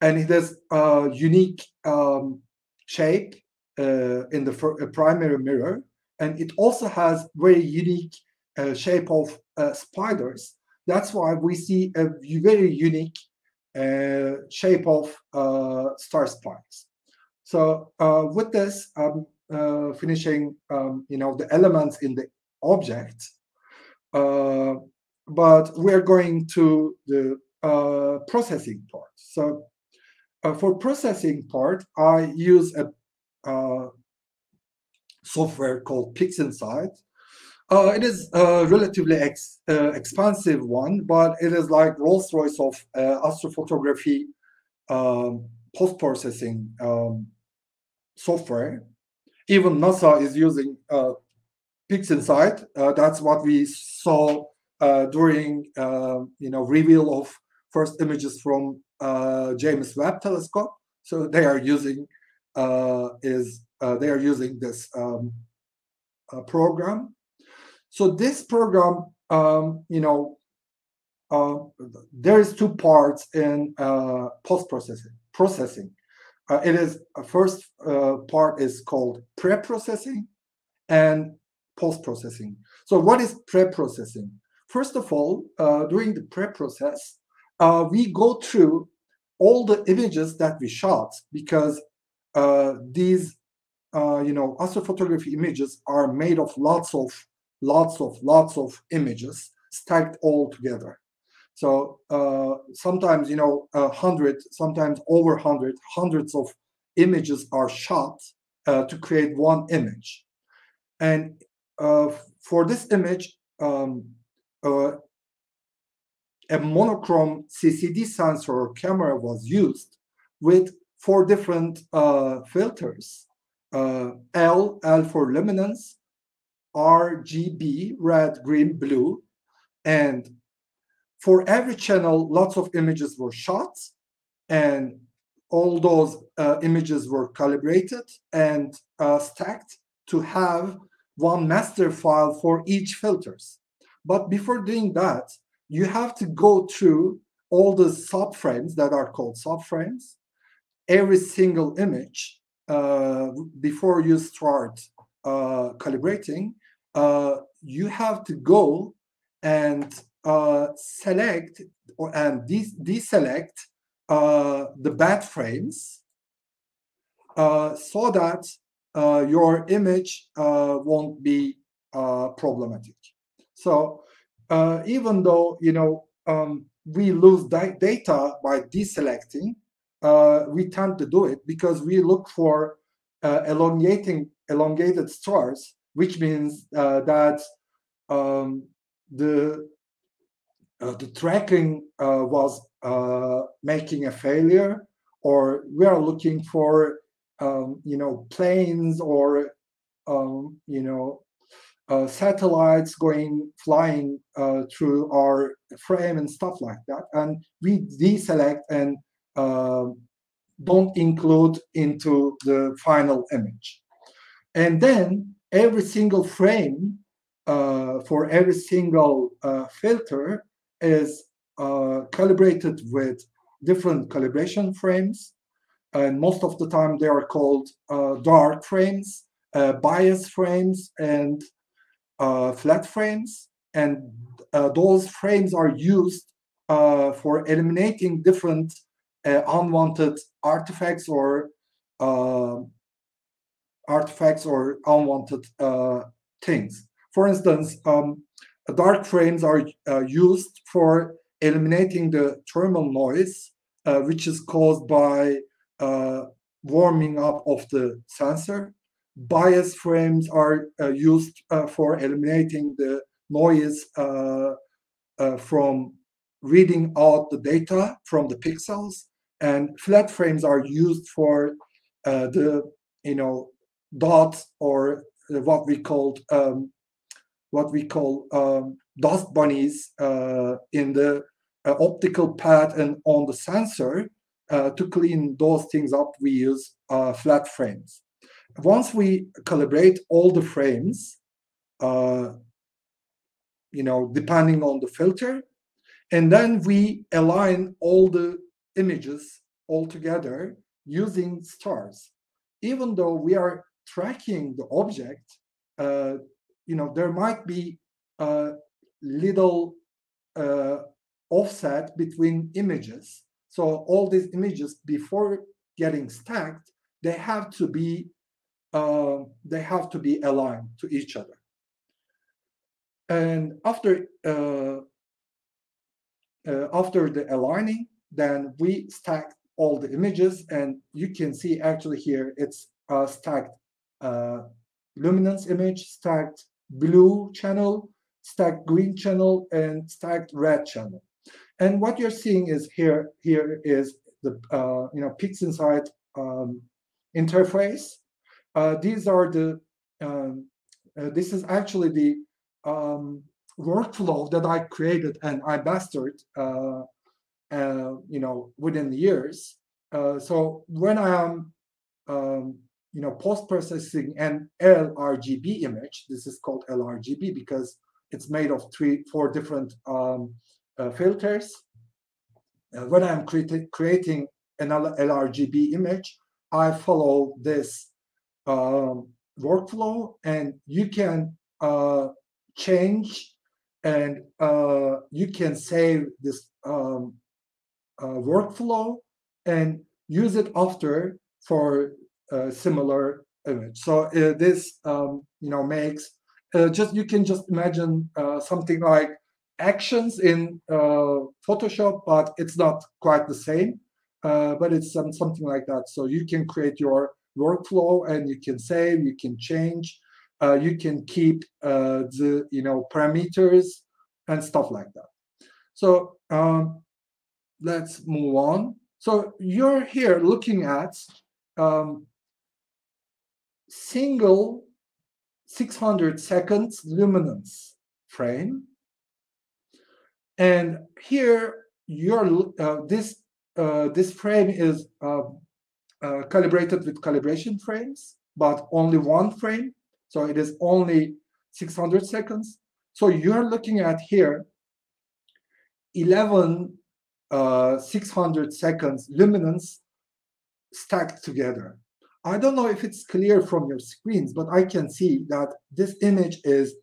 and it has a unique um, shape uh, in the uh, primary mirror, and it also has very unique uh, shape of uh, spiders. That's why we see a very unique uh, shape of uh, star spikes. So with this, I'm finishing, um, you know, the elements in the object, but we're going to the processing part. So uh, for processing part, I use a uh, software called PixInsight. Uh, it is a relatively ex, uh, expensive one, but it is like Rolls Royce of uh, astrophotography um, post processing um, software. Even NASA is using uh, PixInsight. that's what we saw during you know reveal of first images from uh, James Webb Telescope. So they are using uh, is uh, they are using this um, uh, program. So this program, um, you know, uh, there is two parts in uh, post processing. Processing. It is a first part is called pre-processing and post processing. So what is pre-processing? First of all, during the pre-process, uh, we go through all the images that we shot because uh, these uh, you know astrophotography images are made of lots of lots of lots of images stacked all together So uh, sometimes, you know, a hundred, sometimes over hundred, hundreds of images are shot uh, to create one image. And uh, for this image, um, uh, a monochrome CCD sensor camera was used with four different uh, filters. Uh, L, L for luminance, RGB, red, green, blue. And for every channel, lots of images were shot and all those uh, images were calibrated and uh, stacked to have one master file for each filters. But before doing that, you have to go through all the subframes that are called subframes, every single image uh, before you start uh, calibrating, uh, you have to go and uh, select and de- deselect uh, the bad frames uh, so that uh, your image uh, won't be problematic. So even though you know um, we lose data by deselecting, we tend to do it because we look for elongating elongated stars, which means that um, the the tracking uh, was uh, making a failure, or we are looking for um, you know planes or um, you know uh, satellites going flying uh, through our frame and stuff like that, and we deselect and uh, don't include into the final image. And then every single frame for every single filter is uh, calibrated with different calibration frames. And most of the time, they are called uh, dark frames, uh, bias frames, and uh, flat frames. And uh, those frames are used uh, for eliminating different unwanted artifacts or artifacts or unwanted things. For instance, um, dark frames are uh, used for eliminating the thermal noise, uh, which is caused by uh, warming up of the sensor. Bias frames are uh, used uh, for eliminating the noise uh, from reading out the data from the pixels. And flat frames are used for the you know dots or what we called um, what we call um, dust bunnies uh, in the uh, optical pad and on the sensor. Uh, to clean those things up, we use uh, flat frames. Once we calibrate all the frames, uh, you know, depending on the filter, and then we align all the images all together using stars. Even though we are tracking the object, uh, you know there might be a little uh, offset between images. So all these images before getting stacked they have to be uh, they have to be aligned to each other. And after uh, uh, after the aligning then we stack all the images and you can see actually here it's stacked uh, luminance image stacked blue channel, stacked green channel, and stacked red channel. And what you're seeing is here, here is the uh, you know PixInsight um, interface. Uh, these are the um, uh, this is actually the um, workflow that I created and I mastered uh, uh, you know within years. Uh, so when I am um, you know, post-processing an LRGB image. This is called LRGB because it's made of three, four different um, uh, filters. Uh, when I'm creating creating an LRGB image, I follow this um, workflow, and you can uh, change and uh, you can save this um, uh, workflow and use it after for similar image. So uh, this, um, you know, makes uh, just you can just imagine something like actions in uh, Photoshop, but it's not quite the same. Uh, but it's um, something like that. So you can create your workflow and you can save, you can change, uh, you can keep uh, the you know parameters and stuff like that. So um, let's move on. So you're here looking at um, single 600 seconds luminance frame. And here, your uh, this uh, this frame is uh, uh, calibrated with calibration frames, but only one frame. So it is only 600 seconds. So you're looking at here 11 uh, 600 seconds luminance stacked together. I don't know if it's clear from your screens, but I can see that this image is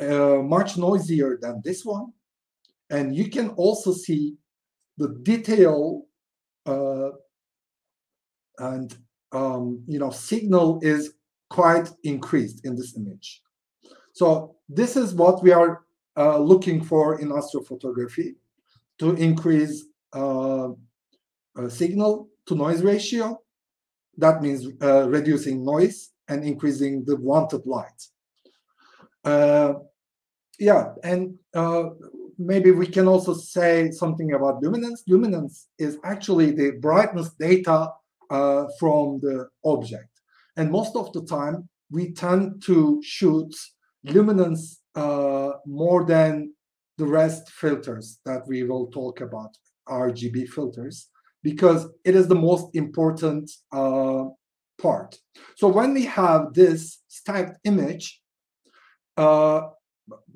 uh, much noisier than this one. And you can also see the detail uh, and um, you know signal is quite increased in this image. So this is what we are uh, looking for in astrophotography to increase uh, signal to noise ratio. That means uh, reducing noise and increasing the wanted light. Uh, yeah, and uh, maybe we can also say something about luminance. Luminance is actually the brightness data uh, from the object. And most of the time, we tend to shoot luminance uh, more than the rest filters that we will talk about, RGB filters, because it is the most important uh, part. So when we have this stacked image, uh,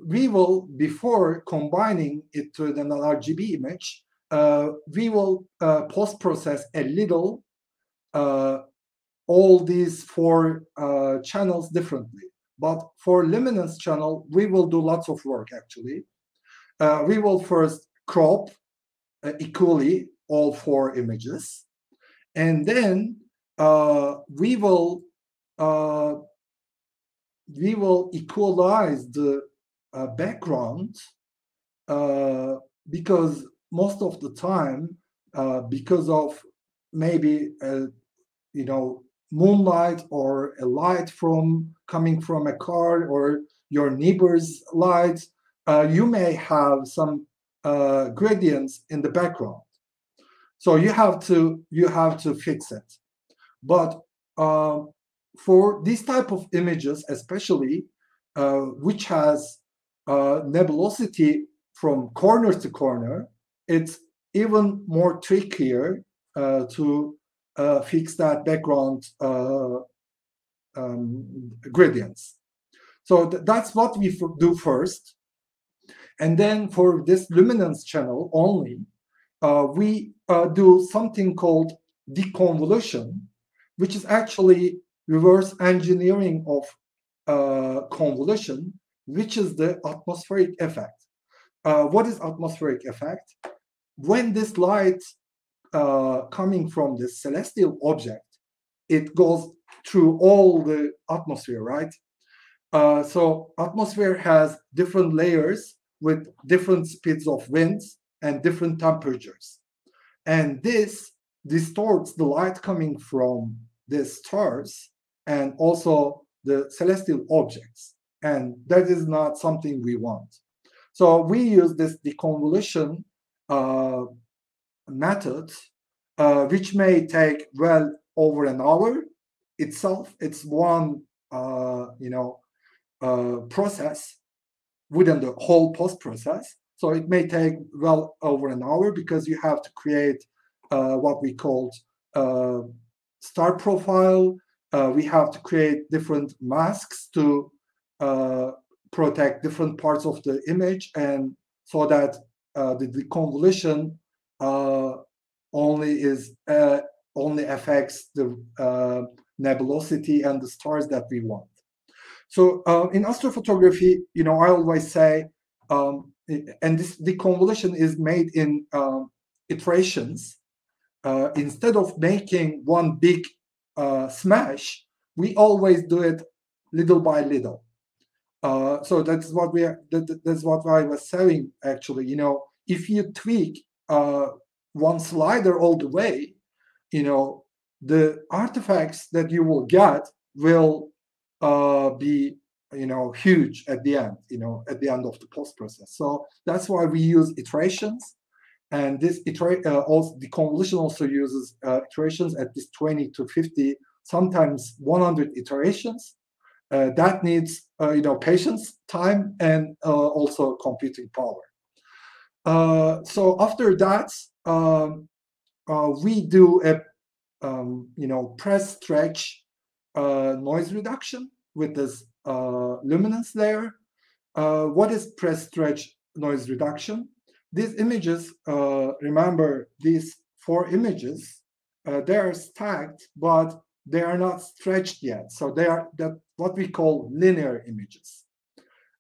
we will, before combining it to an RGB image, uh, we will uh, post-process a little uh, all these four uh, channels differently. But for luminance channel, we will do lots of work actually. We will first crop equally all four images. And then uh, we will uh, we will equalize the uh, background uh, because most of the time, because of maybe a, you know moonlight or a light from coming from a car or your neighbor's light, uh, you may have some uh, gradients in the background. So you have to you have to fix it. But uh, for these type of images, especially uh, which has uh, nebulosity from corner to corner, it's even more trickier uh, to uh, fix that background uh, um, gradients. So th that's what we do first. And then for this luminance channel only, uh, we uh, do something called deconvolution, which is actually reverse engineering of uh, convolution, which is the atmospheric effect. Uh, what is atmospheric effect? When this light uh, coming from the celestial object, it goes through all the atmosphere, right? Uh, so atmosphere has different layers with different speeds of winds and different temperatures. And this distorts the light coming from the stars and also the celestial objects. And that is not something we want. So we use this deconvolution uh, method, uh, which may take well over an hour itself. It's one, uh, you know, uh, process within the whole post process. So it may take well over an hour because you have to create uh, what we called uh, star profile. Uh, we have to create different masks to protect different parts of the image and so that uh, the, the convolution uh, only is uh, only affects the uh, nebulosity and the stars that we want. So uh, in astrophotography, you know, I always say, um, and this deconvolution is made in um, iterations. Uh, instead of making one big smash, we always do it little by little. Uh, so that's what we are, that, that's what I was saying actually. You know, if you tweak uh, one slider all the way, you know, the artifacts that you will get will uh, be you know huge at the end you know at the end of the post process. So that's why we use iterations. And this iterate uh, also the convolution also uses uh, iterations at this 20 to 50 sometimes 100 iterations. Uh, that needs uh, you know patience time and uh, also computing power. Uh, so after that um, we do a um, you know pre-stretch noise reduction with this luminance layer. Uh, what is pre-stretch noise reduction? These images, uh, remember these four images, they are stacked, but they are not stretched yet. So they are that what we call linear images.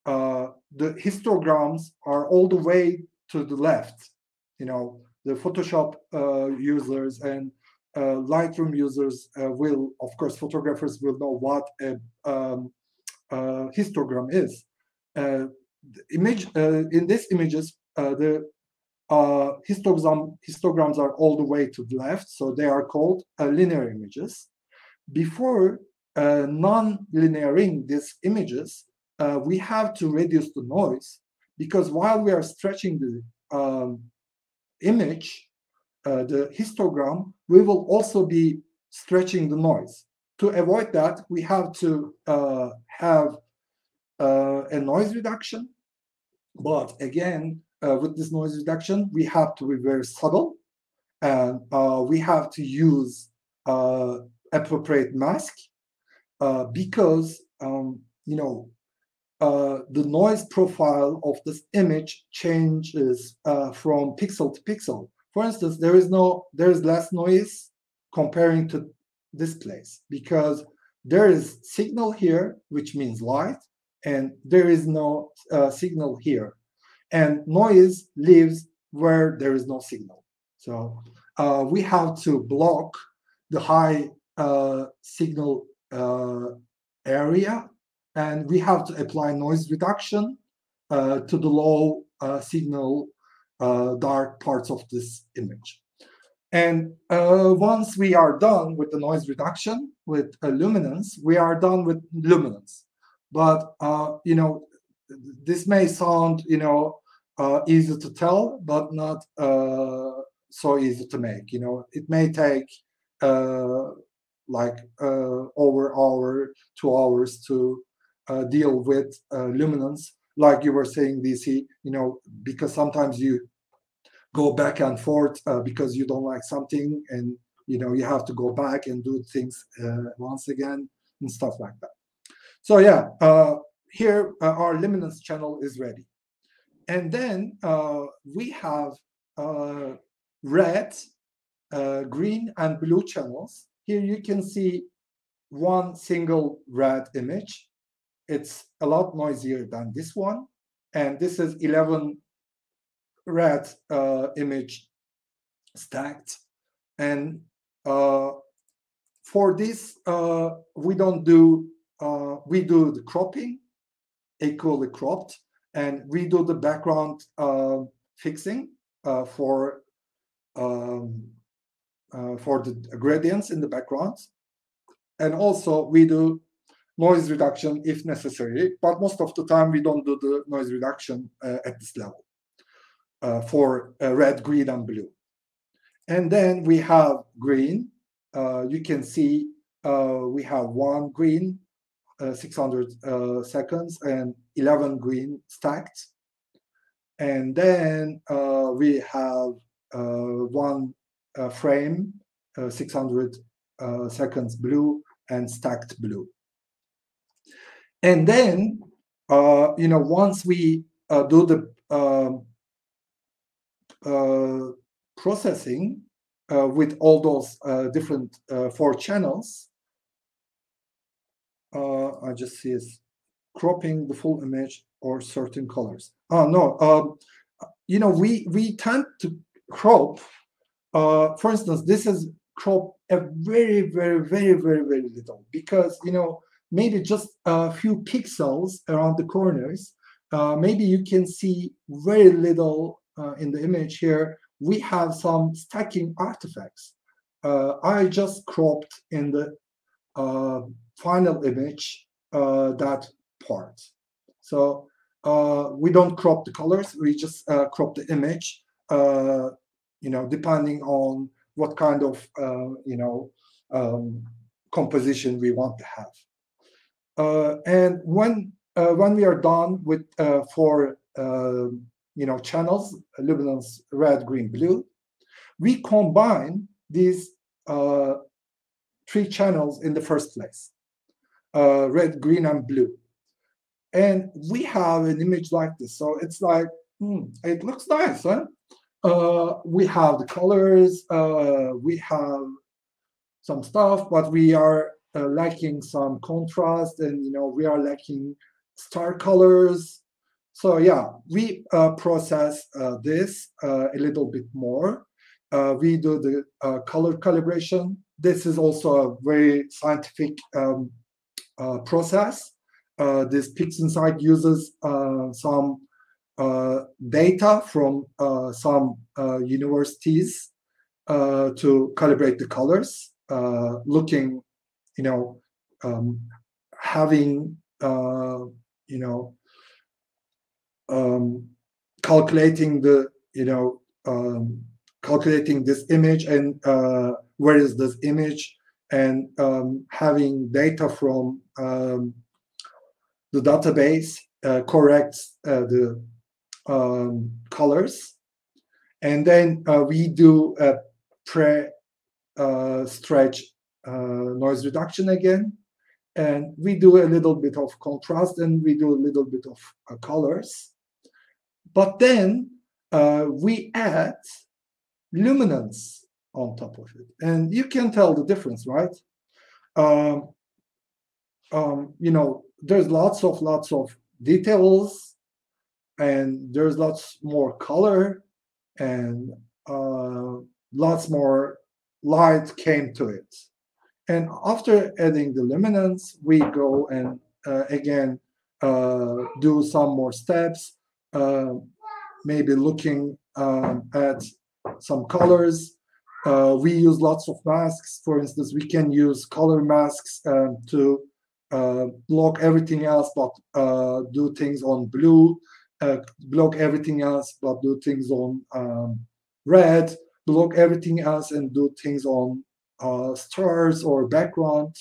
Uh, the histograms are all the way to the left. You know, the Photoshop uh, users and uh, Lightroom users will, of course, photographers will know what a um, uh, histogram is. Uh, image uh, in these images, the histogram, histograms are all the way to the left, so they are called linear images. Before non-linearing these images, we have to reduce the noise because while we are stretching the um, image, uh, the histogram, we will also be stretching the noise to avoid that, we have to uh, have uh, a noise reduction. But again, uh, with this noise reduction, we have to be very subtle and uh, we have to use uh, appropriate mask uh, because, um, you know, the noise profile of this image changes from pixel to pixel. For instance, there is no, there is less noise comparing to this place because there is signal here, which means light, and there is no uh, signal here. And noise lives where there is no signal. So uh, we have to block the high uh, signal uh, area, and we have to apply noise reduction uh, to the low uh, signal dark parts of this image. And uh, once we are done with the noise reduction with uh, luminance, we are done with luminance. But uh, you know, this may sound you know uh, easy to tell, but not uh, so easy to make. You know, it may take uh, like over hour, two hours to deal with luminance, like you were saying, DC. You know, because sometimes you go back and forth uh, because you don't like something and you know you have to go back and do things uh, once again and stuff like that. So yeah uh, here uh, our luminance channel is ready. And then uh, we have uh, red green and blue channels. Here you can see one single red image. It's a lot noisier than this one. And this is 11 red uh, image stacked. And uh, for this, uh, we don't do, uh, we do the cropping, equally cropped, and we do the background uh, fixing uh, for um, for the gradients in the background. And also we do noise reduction if necessary, but most of the time we don't do the noise reduction at this level uh, for uh, red, green, and blue. And then we have green. Uh, you can see uh, we have one green, uh, 600 uh, seconds, and 11 green stacked. And then we have one frame, 600 seconds blue, and stacked blue. And then, you know, once we do the um, uh, processing uh, with all those uh, different four channels, I just see it's cropping the full image or certain colors. Oh no, um, you know we we tend to crop. for instance, this is crop a very very very very very little because you know maybe just a few pixels around the corners. Uh, maybe you can see very little uh, in the image here. We have some stacking artifacts. Uh, I just cropped in the uh, final image uh, that part. So uh, we don't crop the colors, we just crop the image, you know, depending on what kind of, you know, um, composition we want to have. Uh, and when uh, when we are done with uh, four you know channels, luminance red, green, blue, we combine these uh, three channels in the first place, uh, red, green, and blue. And we have an image like this. So it's like, hmm, it looks nice, huh? Uh, we have the colors, uh, we have some stuff, but we are uh, lacking some contrast and, you know, we are lacking star colors. So yeah, we uh, process uh, this uh, a little bit more. Uh, we do the uh, color calibration. This is also a very scientific um, process. this PixInsight uses some data from some universities to calibrate the colors uh, looking, you know, um, having, uh, you know, um, calculating the, you know, um, calculating this image and uh, where is this image and um, having data from um, the database uh, corrects uh, the um, colors. And then uh, we do a pre uh, stretch uh, noise reduction again. And we do a little bit of contrast and we do a little bit of colors. But then we add luminance on top of it. And you can tell the difference, right? Um, um, you know, there's lots of lots of details and there's lots more color and uh, lots more light came to it. And after adding the luminance, we go and uh, again uh, do some more steps, uh, maybe looking um, at some colors. Uh, we use lots of masks. For instance, we can use color masks um, to uh, block everything else, but uh, do things on blue, block everything else, but do things on um, red block everything else and do things on uh, stars or background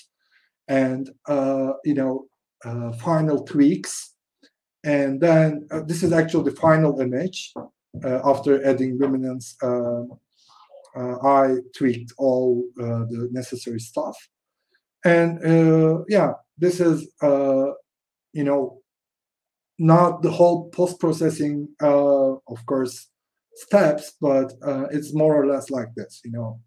and uh, you know uh, final tweaks and then uh, this is actually the final image uh, after adding luminance uh, i tweaked all the necessary stuff and yeah this is you know not the whole post processing of course steps, but uh, it's more or less like this, you know.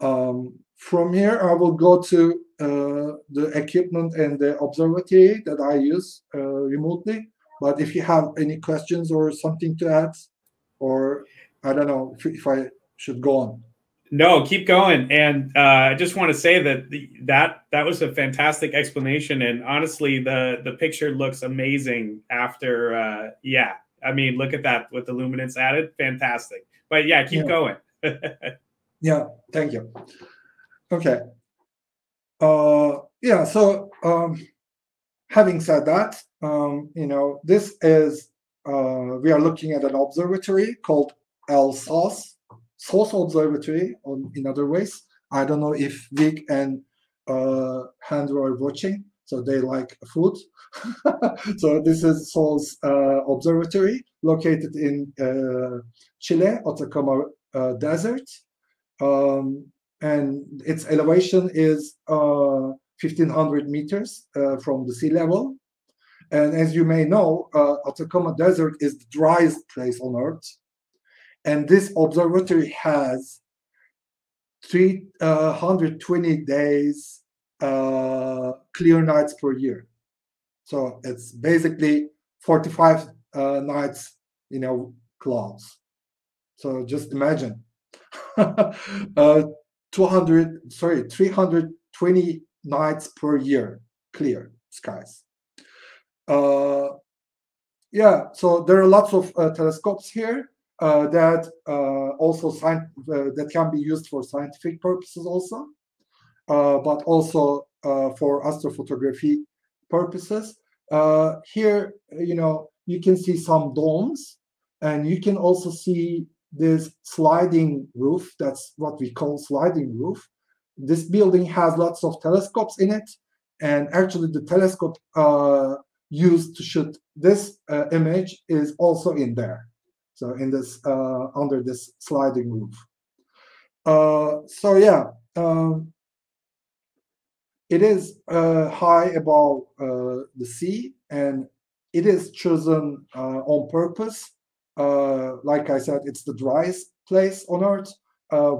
Um, from here, I will go to uh, the equipment and the observatory that I use uh, remotely. But if you have any questions or something to add, or I don't know if, if I should go on. No, keep going. And uh, I just want to say that the, that that was a fantastic explanation. And honestly, the the picture looks amazing after. Uh, yeah, I mean, look at that with the luminance added. Fantastic. But yeah, keep yeah. going. yeah, thank you. Okay. Uh, yeah, so um, having said that, um, you know, this is, uh, we are looking at an observatory called LSOS, Sauce Observatory, on, in other ways. I don't know if Vic and uh, Andrew are watching, so they like food. so this is Sauce uh, Observatory located in uh, Chile, Atacama uh, Desert. Um, and its elevation is 1500 uh, meters uh, from the sea level. And as you may know, uh, Atacama Desert is the driest place on Earth. And this observatory has 320 days clear nights per year. So it's basically 45 uh, nights, you know, clouds. So just imagine uh, 200, sorry, 320 nights per year. clear skies. Uh, yeah, so there are lots of uh, telescopes here uh, that uh, also uh, that can be used for scientific purposes also, uh, but also for astrophotography purposes. here, you know, you can see some domes, and you can also see this sliding roof. That's what we call sliding roof. This building has lots of telescopes in it, and actually the telescope uh, used to shoot this uh, image is also in there. So in this uh, under this sliding roof. Uh, so yeah, um, it is uh, high above uh, the sea, and it is chosen on purpose. Like I said, it's the driest place on Earth.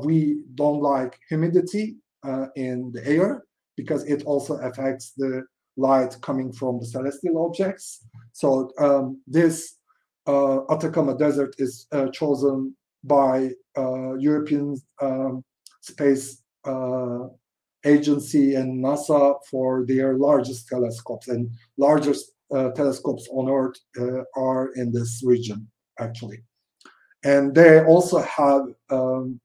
we don't like humidity in the air because it also affects the light coming from the celestial objects. So um, this uh, Atacama Desert is uh, chosen by uh, European um, Space uh, Agency and NASA for their largest telescopes, and largest uh, telescopes on Earth uh, are in this region, actually. And they also have um,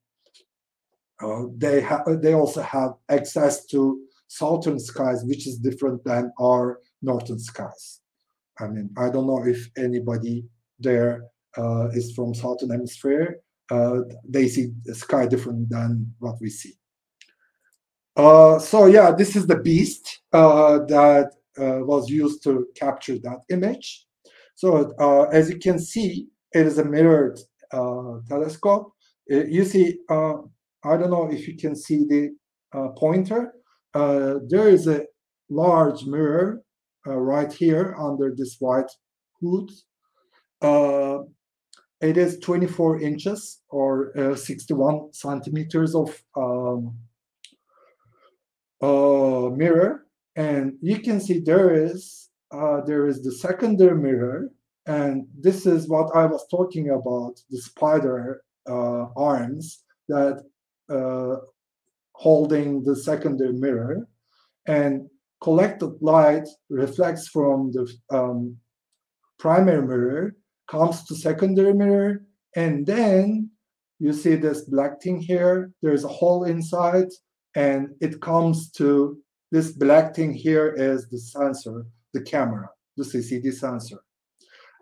they have they also have access to southern skies, which is different than our northern skies. I mean, I don't know if anybody there uh, is from southern hemisphere. Uh, they see the sky different than what we see. Uh, so yeah, this is the beast uh, that uh, was used to capture that image. So uh, as you can see, it is a mirrored telescope. you see, I don't know if you can see the pointer, uh, there is a large mirror uh, right here under this white hood. Uh, it is 24 inches or uh, 61 centimeters of um, uh, mirror, and you can see there is there is the secondary mirror, and this is what I was talking about: the spider arms that holding the secondary mirror, and collected light reflects from the um, primary mirror, comes to secondary mirror, and then you see this black thing here. There's a hole inside, and it comes to this black thing here is the sensor, the camera, the CCD sensor.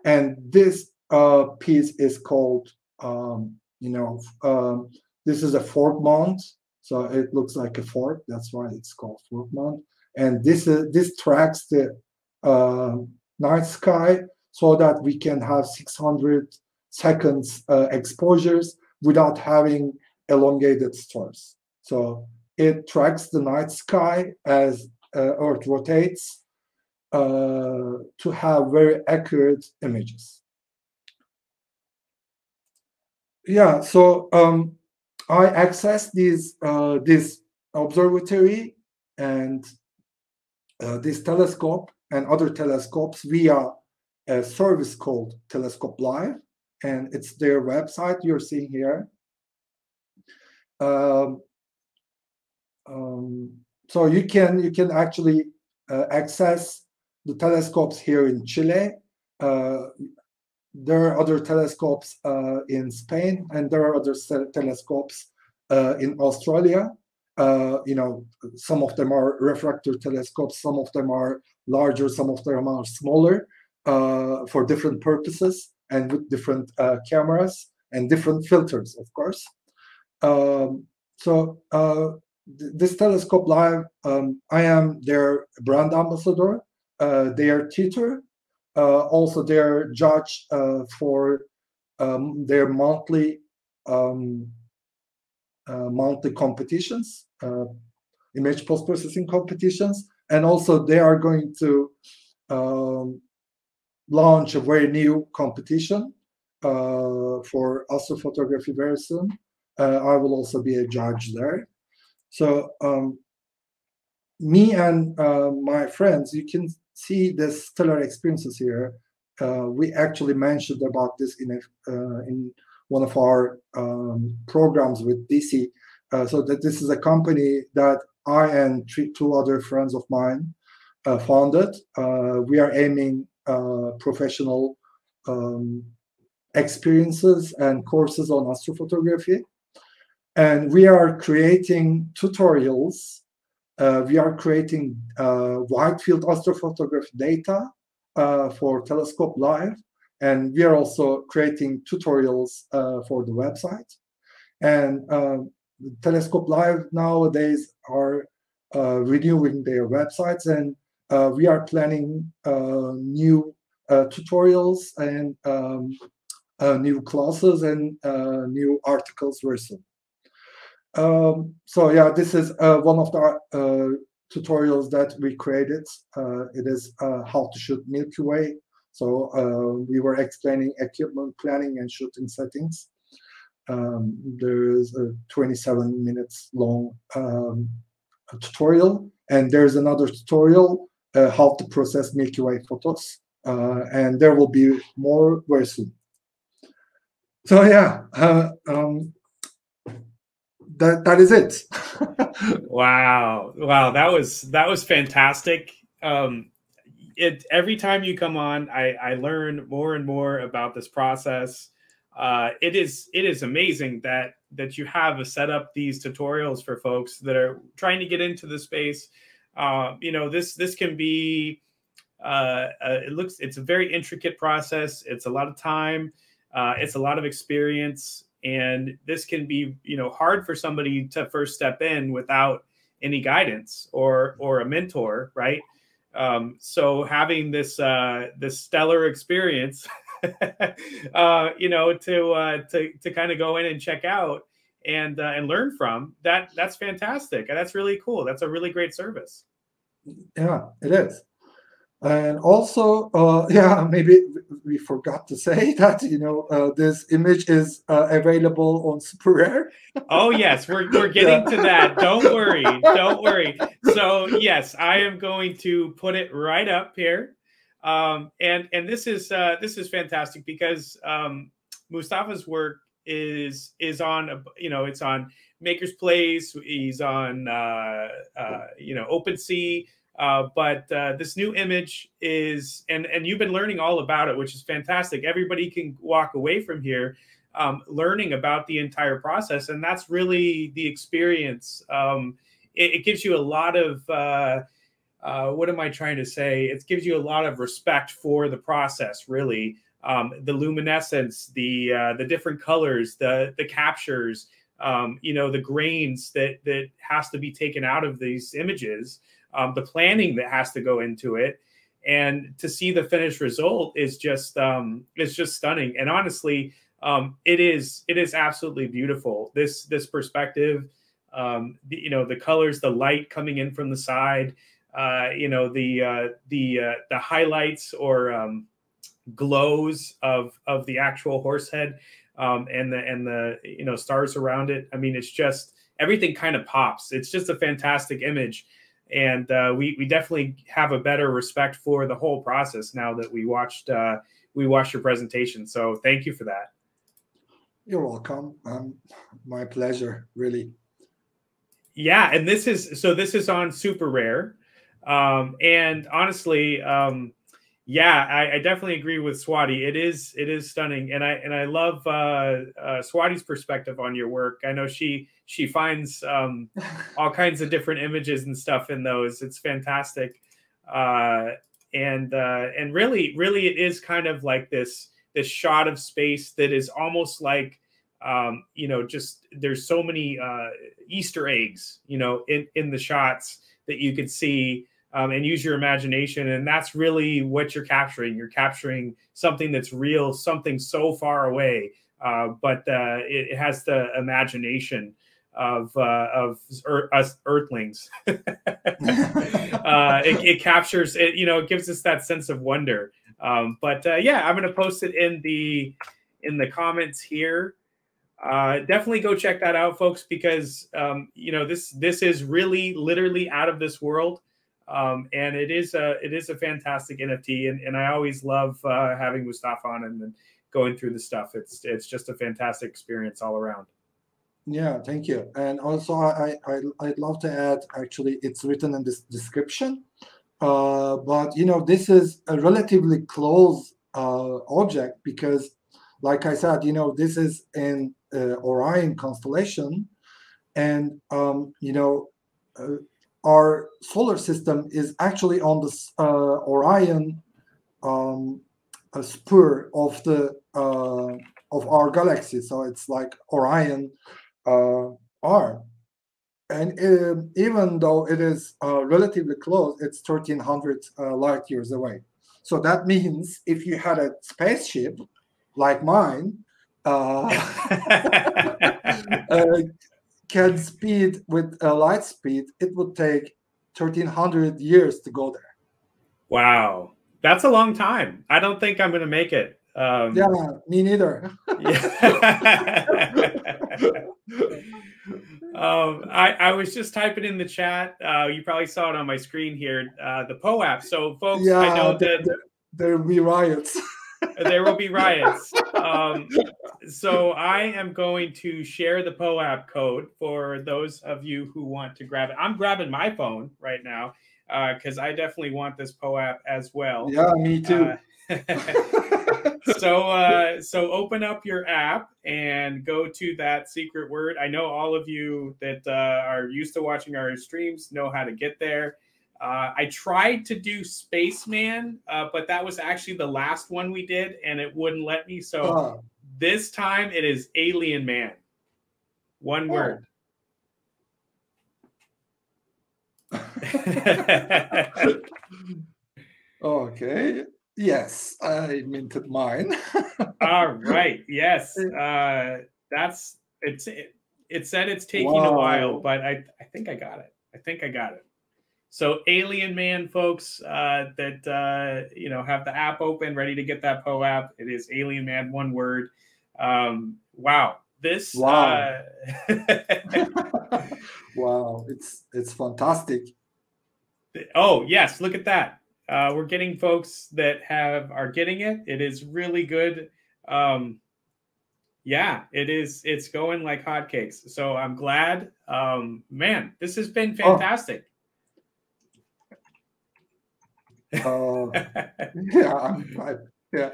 And this uh, piece is called, um, you know, um, this is a fork mount so it looks like a fork. That's why it's called fork mount. And this uh, this tracks the uh, night sky so that we can have 600 seconds uh, exposures without having elongated stars. So it tracks the night sky as uh, Earth rotates uh, to have very accurate images. Yeah, so um, I access this uh, this observatory and uh, this telescope and other telescopes via a service called Telescope Live, and it's their website you're seeing here. Um, um, so you can you can actually uh, access the telescopes here in Chile. Uh, there are other telescopes uh, in Spain, and there are other telescopes uh, in Australia. Uh, you know, some of them are refractor telescopes, some of them are larger, some of them are smaller uh, for different purposes and with different uh, cameras and different filters, of course. Um, so th this telescope live, um, I am their brand ambassador, their tutor, uh, also their judge uh, for um, their monthly um, uh, monthly competitions, image post processing competitions, and also they are going to um, launch a very new competition uh, for astrophotography very soon. Uh, I will also be a judge there. So um, me and uh, my friends, you can see the stellar experiences here. Uh, we actually mentioned about this in a, uh, in one of our um, programs with DC. Uh, so that this is a company that I and three, two other friends of mine uh, founded. Uh, we are aiming uh, professional um, experiences and courses on astrophotography. And we are creating tutorials. Uh, we are creating uh, wide field astrophotography data uh, for Telescope Live. And we are also creating tutorials for the website. And Telescope Live nowadays are renewing their websites and we are planning new tutorials and um, new classes and new articles very soon. Um, so yeah, this is one of the tutorials that we created. it is how to shoot Milky Way. So we were explaining equipment planning and shooting settings. Um, there's a 27 minutes long um, tutorial and there's another tutorial uh, how to process Milky Way photos. Uh, and there will be more very soon. So yeah, uh, um, that that is it. wow, wow, that was that was fantastic. Um, it every time you come on, I, I learn more and more about this process. Uh, it is it is amazing that that you have set up these tutorials for folks that are trying to get into the space uh, you know, this this can be. Uh, uh, it looks it's a very intricate process. It's a lot of time. Uh, it's a lot of experience, and this can be you know hard for somebody to first step in without any guidance or or a mentor, right? Um, so having this uh, this stellar experience, uh, you know, to uh, to to kind of go in and check out and uh, and learn from that that's fantastic. That's really cool. That's a really great service. Yeah it is and also uh, yeah maybe we forgot to say that you know uh, this image is uh, available on SuperRare oh yes we're, we're getting yeah. to that don't worry don't worry so yes i am going to put it right up here um, and and this is uh, this is fantastic because um, mustafa's work is is on you know it's on MakersPlace. He's on uh, uh, you know OpenSea. Uh, but uh, this new image is, and and you've been learning all about it, which is fantastic. Everybody can walk away from here um, learning about the entire process, and that's really the experience. Um, it, it, gives you a lot of uh, uh, what am I trying to say? It gives you a lot of respect for the process, really um, the luminescence, the uh, the different colors, the the captures, um, you know, the grains that that has to be taken out of these images, um, the planning that has to go into it, and to see the finished result is just um, is just stunning. And honestly, um, it is it is absolutely beautiful. This this perspective, um, the, you know, the colors, the light coming in from the side, uh, you know, the uh, the uh, the highlights or um, glows of of the actual horse head um, and the and the you know stars around it. I mean, it's just everything kind of pops. It's just a fantastic image, and uh, we we definitely have a better respect for the whole process now that we watched uh, we watched your presentation. So thank you for that. You're welcome. Um, my pleasure, really. Yeah, and this is so this is on SuperRare, um, and honestly. Um, yeah, I, I, definitely agree with Swati. It is it is stunning, and I and I love uh, uh, Swati's perspective on your work. I know she she finds um, all kinds of different images and stuff in those. It's fantastic, uh, and uh, and really really it is kind of like this this shot of space that is almost like um, you know just there's so many uh, Easter eggs you know in in the shots that you could see um, and use your imagination. And that's really what you're capturing. You're capturing something that's real, something so far away, uh, but uh, it, it, has the imagination of uh, of er- us Earthlings. Uh, it, it, captures it. You know, it gives us that sense of wonder. Um, but uh, yeah, I'm going to post it in the in the comments here. Uh, definitely go check that out, folks, because um, you know this this is really literally out of this world. Um, and it is a it is a fantastic NFT, and, and I always love uh, having Mustafa on and, going through the stuff. It's it's just a fantastic experience all around. Yeah, thank you. And also, I, I I'd love to add. Actually, it's written in this description. uh, but you know this is a relatively close uh, object because, like I said, you know this is in uh, Orion constellation, and um, you know uh, our solar system is actually on the uh, Orion um, spur of the uh, of our galaxy. So it's like Orion uh, R. And uh, even though it is uh, relatively close, it's 1300 uh, light years away. So that means if you had a spaceship like mine, uh, can speed with a light speed, it would take 1300 years to go there. Wow. That's a long time. I don't think I'm going to make it. Um, yeah, me neither. um, I, I was just typing in the chat. Uh, you probably saw it on my screen here. Uh, the POAP. So, folks, yeah, I know that there, there will be riots. there will be riots. Um, so, I am going to share the POAP code for those of you who want to grab it. I'm grabbing my phone right now because uh, I definitely want this POAP as well. Yeah, me too. Uh, so uh, so open up your app and go to that secret word. I know all of you that uh, are used to watching our streams know how to get there. Uh, I tried to do Spaceman, uh, but that was actually the last one we did, and it wouldn't let me. So oh. This time it is Alien Man. One oh. word. okay. Yes, I minted mine. All right. Yes. Uh, that's it's it, it said it's taking wow. a while, but I I think I got it. I think I got it. So Alien Man, folks, uh, that uh, you know have the app open, ready to get that POAP. It is Alien Man, one word. Um, wow, this wow, uh... wow, it's it's fantastic. Oh yes, look at that. Uh, we're getting folks that have are getting it. It is really good. Um, yeah, it is. It's going like hotcakes. So I'm glad. Um, man, this has been oh. fantastic. Oh. Uh, yeah, I'm, I, yeah.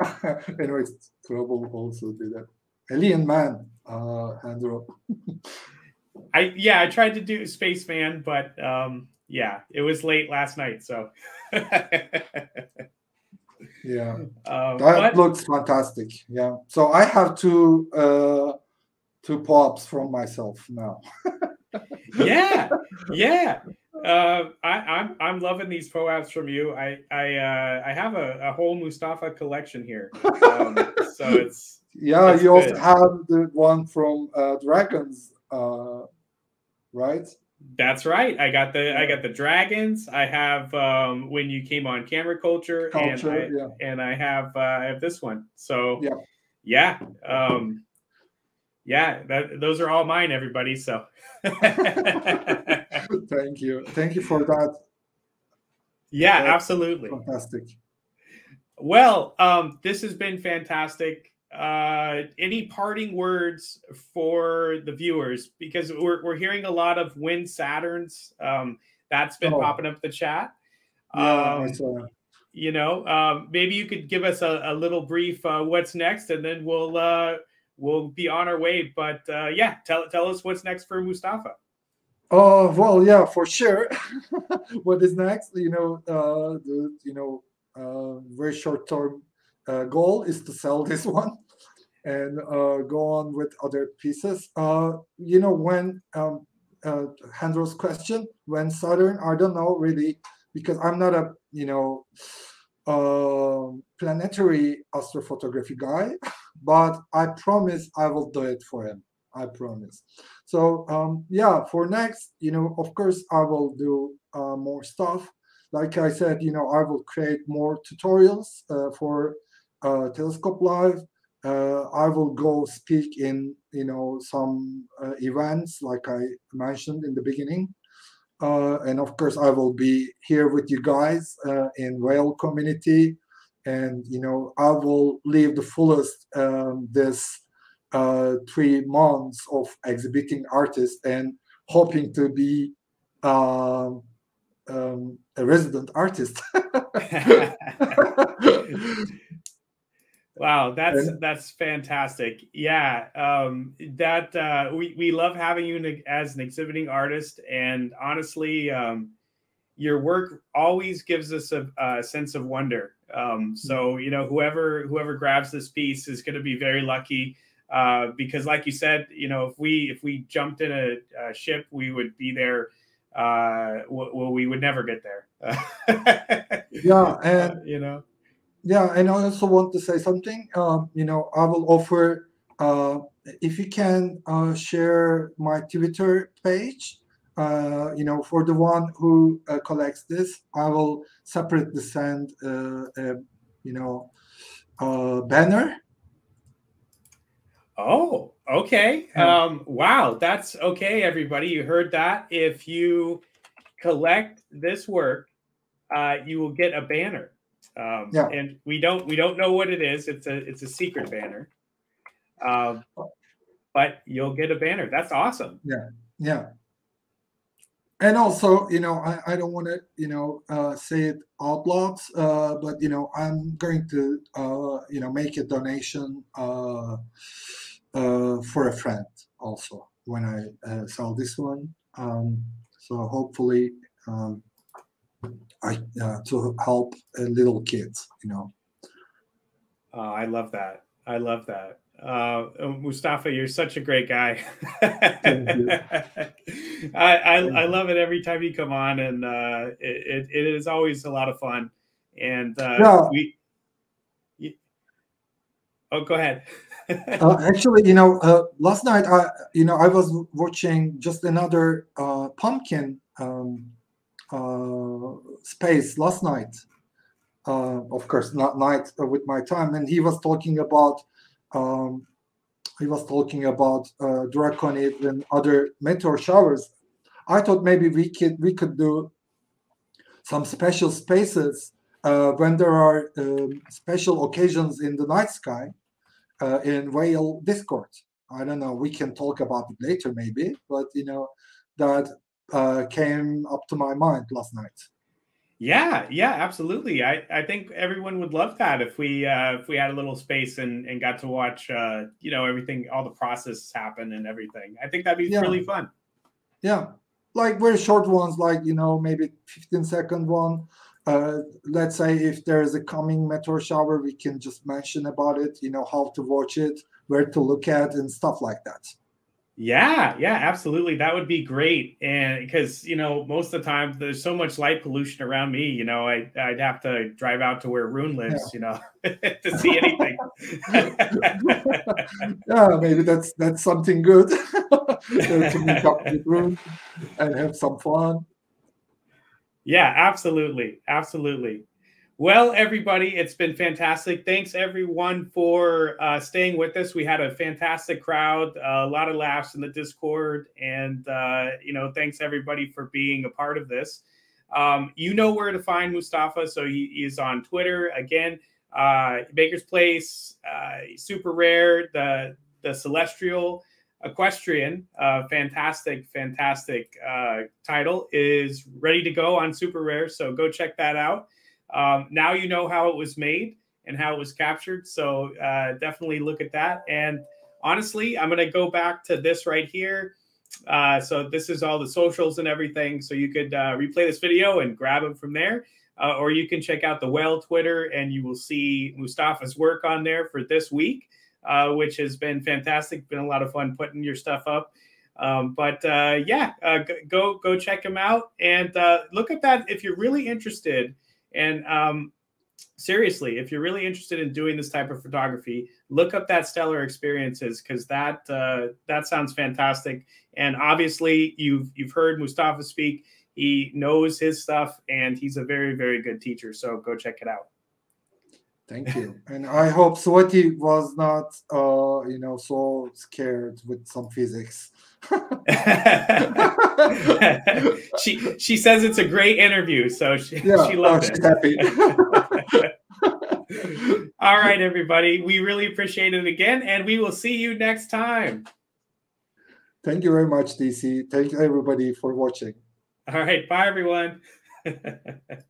Anyways, trouble also did that. Alien Man, uh, Andrew. I yeah, I tried to do Spaceman, but um, yeah, it was late last night, so yeah, um, that but, looks fantastic. Yeah, so I have to. uh, two pops from myself now. yeah, yeah. Uh, I, I'm I'm loving these POAPs from you. I I uh, I have a, a whole Mustafa collection here, um, so it's yeah. It's you good. also have the one from uh, Dragons, uh, right? That's right. I got the I got the dragons. I have um, when you came on camera culture, culture and I, yeah. and I have uh, I have this one. So yeah, yeah, um, yeah. That those are all mine, everybody. So thank you, thank you for that. Yeah, That's absolutely, fantastic. Well, um, this has been fantastic uh, any parting words for the viewers because we're, we're hearing a lot of win saturns um, that's been oh. popping up the chat yeah, um, you know um, maybe you could give us a, a little brief uh, what's next and then we'll uh, we'll be on our way but uh, yeah tell tell us what's next for mustafa. Oh uh, well yeah for sure. What is next? You know uh the you know uh very short term uh, goal is to sell this one and uh, go on with other pieces. Uh, you know, when um, uh, Handro's question, when Saturn, I don't know really, because I'm not a, you know, uh, planetary astrophotography guy, but I promise I will do it for him. I promise. So um, yeah, for next, you know, of course, I will do uh, more stuff. Like I said, you know, I will create more tutorials uh, for uh, Telescope Live. Uh, I will go speak in you know some uh, events like I mentioned in the beginning, uh, and of course I will be here with you guys in whale community, and you know I will live the fullest um, this uh, three months of exhibiting artists and hoping to be um, um, a resident artist. wow, that's that's fantastic. Yeah, um, that uh, we we love having you as an exhibiting artist, and honestly, um, your work always gives us a, a sense of wonder. Um, so you know, whoever whoever grabs this piece is going to be very lucky. Uh, because like you said, you know, if we if we jumped in a, a ship, we would be there. Uh, well, we would never get there. yeah, and uh, you know, yeah, and I also want to say something. Um, you know, I will offer uh, if you can uh, share my Twitter page. Uh, you know, for the one who uh, collects this, I will separately send, uh, a, you know, a banner Oh, okay. Um, wow, that's okay, everybody. You heard that. If you collect this work, uh, you will get a banner. Um, yeah. and we don't we don't know what it is. It's a it's a secret banner. Um, but you'll get a banner. That's awesome. Yeah, yeah. And also, you know, I, I don't want to, you know, uh, say it out loud, uh, but you know, I'm going to, uh, you know, make a donation uh, uh, for a friend also when I uh, sell this one. Um, so hopefully, um, I to help little kids, you know. I love that. I love that. Uh, Mustafa, you're such a great guy. I, I, I love it every time you come on, and uh, it, it is always a lot of fun. And uh, yeah. we, you, oh, go ahead. uh, actually, you know, uh, last night I, you know, I was watching just another uh, pumpkin um, uh, space last night. Uh, of course, not night uh, with my time, and he was talking about, um, he was talking about uh, Draconid and other meteor showers. I thought maybe we could we could do some special spaces uh, when there are um, special occasions in the night sky uh, in Whale Discord. I don't know. We can talk about it later, maybe. But you know, that uh, came up to my mind last night. Yeah, yeah, absolutely. I, I think everyone would love that if we uh, if we had a little space and, and got to watch uh, you know everything, all the process happen and everything. I think that'd be yeah. really fun. Yeah, like very short ones, like you know maybe 15 second one uh, let's say if there's a coming meteor shower, we can just mention about it, you know, how to watch it, where to look at, and stuff like that. Yeah, yeah, absolutely. That would be great. And because, you know, most of the time there's so much light pollution around me, you know, I, I'd have to drive out to where Rune lives, yeah. you know, to see anything. yeah, maybe that's that's something good to meet up with Rune and have some fun. Yeah, absolutely. Absolutely. Well, everybody, it's been fantastic. Thanks, everyone, for uh, staying with us. We had a fantastic crowd, a lot of laughs in the Discord, and uh, you know, thanks everybody for being a part of this. Um, you know where to find Mustafa, so he, he is on Twitter again. Uh, MakersPlace, uh, SuperRare, the the Celestial. Equestrian, uh, fantastic, fantastic uh, title, is ready to go on SuperRare. So go check that out. Um, now you know how it was made and how it was captured. So uh, definitely look at that. And honestly, I'm going to go back to this right here. Uh, so this is all the socials and everything. So you could uh, replay this video and grab them from there. Uh, or you can check out the Whale Twitter and you will see Mustafa's work on there for this week uh, which has been fantastic. Been a lot of fun putting your stuff up. Um, but uh, yeah, go go check them out and look at that if you're really interested. And um, seriously, if you're really interested in doing this type of photography, look up that Stellar Experiences because that uh, that sounds fantastic. And obviously, you've you've heard Mustafa speak. He knows his stuff, and he's a very very good teacher. So go check it out. Thank you. and I hope Swati was not, uh, you know, so scared with some physics. She she says it's a great interview, so she, yeah, she loved oh, it. All right, everybody. We really appreciate it again, and we will see you next time. Thank you very much, DC. Thank everybody for watching. All right, bye everyone.